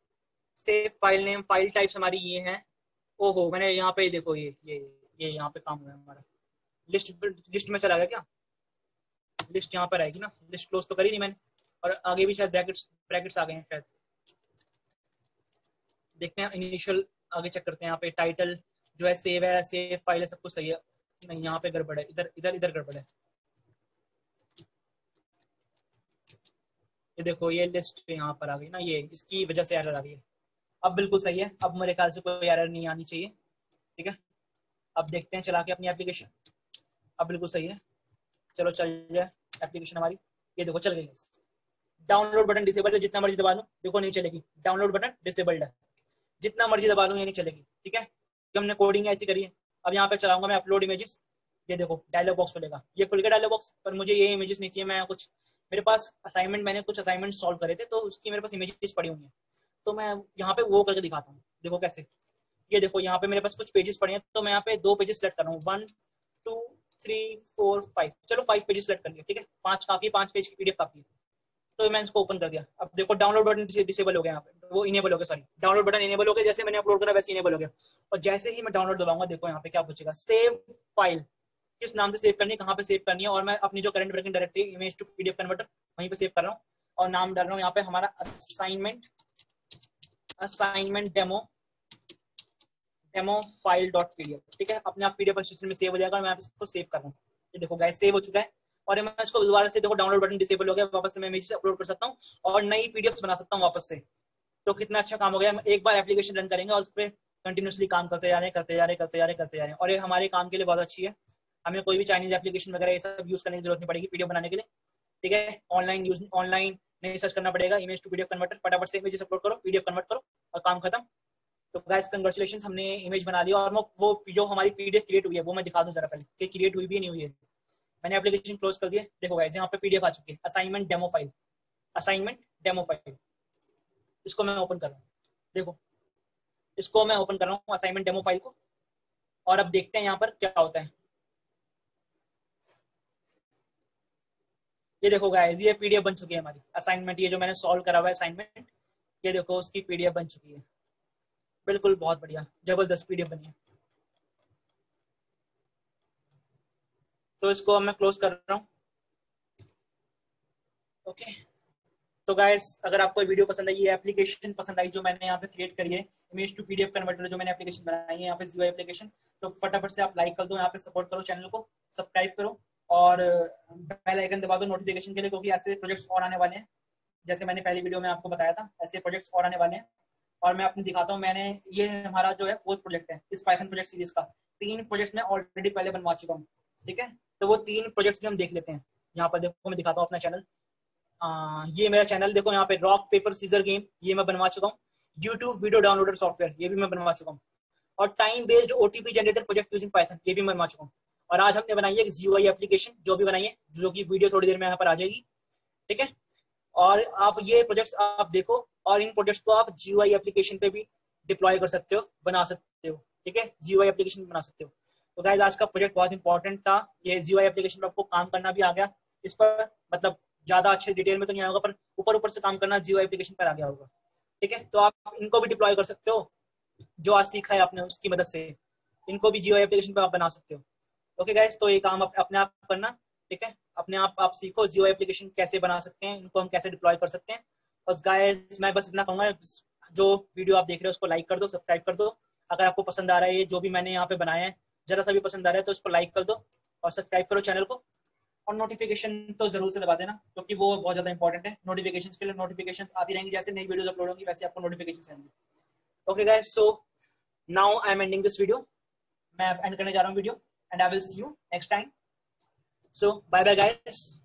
Save file name, file types हमारी ये है। ओहो, मैंने यहाँ पे देखो ये ये ये यहाँ पे काम हुआ हमारा। लिस्ट लिस्ट में चला गया क्या? लिस्ट यहाँ पर आएगी ना। लिस्ट क्लोज तो करी नहीं मैंने। और आगे भी शायद ब्रैकेट्स ब्रैकेट्स आ गए हैं शायद। देखते हैं इनिशियल आगे चेक करते हैं यहाँ पे। टाइटल जो है सेव है सेव फ़ाइल है, सब कुछ सही है। नहीं, यहाँ पे गड़बड़ है। इधर इधर इधर गड़बड़ है। ये देखो, ये लिस्ट यहाँ पर आ गई ना। ये, इसकी वजह से एरर आ गई है। अब बिल्कुल सही है। अब मेरे ख्याल से कोई एरर नहीं आनी चाहिए। ठीक है? अब देखते हैं, चला के अपनी एप्लीकेशन अब बिल्कुल सही है। चलो, चल जाए एप्लीकेशन हमारी। ये देखो, चल गई। डाउनलोड बटन डिसेबल है, जितना मर्ज़ी दबा लूँ। देखो, नहीं चलेगी। डाउनलोड बटन डिसेबल्ड है। जितना मर्ज़ी दबा लूँ, ये नहीं चलेगी। ठीक है? हमने कोडिंग ऐसी करी है। अब यहाँ पे चलाऊँगा मैं अपलोड इमेजेस ये देखो डायलॉग बॉक्स खुलेगा। ये खुल गया डायलॉग बॉक्स पर मुझे ये इमेजेस नहीं चाहिए। मैं कुछ, मेरे पास असाइनमेंट मैंने कुछ असाइनमेंट सॉल्व करे थे तो उसकी मेरे पास इमेजेस पड़ी हुई है। तो मैं यहाँ पे वो करके दिखाता हूँ। देखो कैसे। ये देखो, यहाँ पे मेरे पास कुछ पेजेस पड़े हैं तो मैं यहाँ पे दो पेजेस सेलेक्ट कर रहा हूँ। One two three four five चलो फाइव पेजेस सेलेक्ट कर लिया, ठीक है? पाँच काफ़ी, पाँच पेज की पीडीएफ काफ़ी है। तो मैं इसको ओपन कर दिया। अब देखो डाउनलोड बटन डिसेबल हो गया यहाँ पे। वो इनेबल हो गया सॉरी डाउनलोड बटन इनेबल हो गया, जैसे मैंने अपलोड करा वैसे इनेबल हो गया। और जैसे ही मैं डाउनलोड दबाऊँगा, देखो यहाँ पे क्या पूछेगा। सेव फ़ाइल किस नाम से सेव करनी है कहाँ पे सेव करनी है? और मैं अपनी जो current working directory image to PDF converter वहीं पे सेव कर रहा हूँ। और नाम डाल रहा हूँ यहाँ पे हमारा assignment assignment demo demo file dot PDF ठीक है? अपने आप पीडीएफ में सेव हो जाएगा मैं इसको सेव कर रहा हूँ। ये देखो गाइस सेव हो चुका है और मैं इसको दोबारा से देखो डाउनलोड बटन डिसेबल हो गया, वापस से मैं इमेज अपलोड कर सकता हूँ और नई पीडीएफ बना सकता हूँ वापस से। तो कितना अच्छा काम हो गया। एक बार एप्लीकेशन रन करेंगे और उस पर कंटिन्यूसली काम करते जा रहे हैं, करते जा रहे करते जा रहे करते जा रहे हैं। और ये हमारे काम के लिए बहुत अच्छी है। हमें कोई भी चाइनीज़ एप्लीकेशन वगैरह ये सब यूज़ करने की ज़रूरत नहीं पड़ेगी पीडीएफ बनाने के लिए। ठीक है? ऑनलाइन यूज़ ऑनलाइन नहीं सर्च करना पड़ेगा इमेज टू पीडीएफ कन्वर्टर फटाफट से इमेज अपलोड करो पीडीएफ कन्वर्ट करो, और काम खत्म। तो गाइस कंग्रेचुलेशन हमने इमेज बना लिया, और वो जो हमारी पीडीएफ क्रिएट हुई है, वो मैं दिखा दूँ जरा पहले, कि क्रिएट हुई भी नहीं हुई है। मैंने एप्लीकेशन क्लोज कर दिया, देखो गाइस यहाँ पे पीडीएफ आ चुकी है। Assignment demo file assignment demo file इसको मैं ओपन कर रहा हूँ। देखो, इसको मैं ओपन कर रहा हूँ असाइनमेंट डेमो फ़ाइल को। और अब देखते हैं यहाँ पर क्या होता है। ये देखो गाइस ये पीडीएफ बन चुकी है हमारी। असाइनमेंट ये जो मैंने सॉल्व करा हुआ है असाइनमेंट ये देखो उसकी पीडीएफ बन चुकी है। बिल्कुल बहुत बढ़िया, ज़बरदस्त पीडीएफ बनी है। तो इसको मैं क्लोज कर रहा हूँ। ओके तो गाइस अगर आपको वीडियो पसंद आई, ये एप्लीकेशन पसंद आई जो मैंने यहाँ पे क्रिएट करी है इमेज टू पीडीएफ कन्वर्टर जो मैंने एप्लीकेशन बनाई है, यहाँ पे जीओ एप्लीकेशन तो फटाफट से आप लाइक कर दो, यहाँ पे सपोर्ट करो चैनल को सब्सक्राइब करो। और बेल आइकन दबा दो नोटिफिकेशन के लिए, क्योंकि ऐसे प्रोजेक्ट्स और आने वाले हैं। जैसे मैंने पहली वीडियो में आपको बताया था, ऐसे प्रोजेक्ट्स और आने वाले हैं। और मैं अपनी दिखाता हूँ, मैंने ये हमारा जो है फोर्थ प्रोजेक्ट है, इस पाइथन प्रोजेक्ट सीरीज़ का। तीन प्रोजेक्ट मैं ऑलरेडी पहले बनवा चुका हूँ, ठीक है? तो वो तीन प्रोजेक्ट भी हम देख लेते हैं। यहाँ पर देखो, मैं दिखाता हूँ अपना चैनल ये मेरा चैनल देखो, यहाँ पे रॉक पेपर सीजर गेम ये मैं बनवा चुका हूँ। यूट्यूब वीडियो डाउनलोडर सॉफ्टवेयर ये भी मैं बनवा चुका हूँ। और time based OTP generator project using Python ये भी मैं बनवा चुका हूँ। और आज हमने बनाई है जीओ एप्लीकेशन जो भी बनाई है, जो कि वीडियो थोड़ी देर में यहाँ पर आ जाएगी, ठीक है? और आप ये प्रोजेक्ट्स आप देखो और इन प्रोजेक्ट्स को आप जीओ एप्लीकेशन पे भी डिप्लॉय कर सकते हो, बना सकते हो, ठीक है? जीओ एप्लीकेशन बना सकते हो। तो गाइज़ आज का प्रोजेक्ट बहुत इंपॉर्टेंट था। ये जीओ एप्लीकेशन पर आपको काम करना भी आ गया। इस पर मतलब ज़्यादा अच्छे डिटेल में तो नहीं आया होगा, पर ऊपर ऊपर से काम करना जियो एप्लीकेशन पर आ गया होगा, ठीक है? तो आप इनको भी डिप्लॉय कर सकते हो, जो आज सीखा है आपने उसकी मदद से। इनको भी जियो एप्लीकेशन पर आप बना सकते हो। ओके गाइस तो ये काम अपने आप करना, ठीक है? अपने आप आप सीखो जियो एप्लीकेशन कैसे बना सकते हैं, इनको हम कैसे डिप्लॉय कर सकते हैं। बस गाइस मैं बस इतना कहूँगा, जो वीडियो आप देख रहे हो, उसको लाइक कर दो सब्सक्राइब कर दो। अगर आपको पसंद आ रहा है ये, जो भी मैंने यहाँ पे बनाया है, जरा सा भी पसंद आ रहा है तो उसको लाइक कर दो और सब्सक्राइब करो चैनल को। और नोटिफिकेशन तो ज़रूर से दबा देना, क्योंकि वो बहुत ज़्यादा इंपॉर्टेंट है। नोटिफिकेशन के लिए नोटिफिकेशन आती रहेंगी, जैसे नई वीडियो अपलोड होंगी, वैसे आपको नोटिफिकेशन आएँगे। Okay guys so now I am ending this video मैं एंड करने जा रहा हूँ video and I will see you next time. So bye bye guys.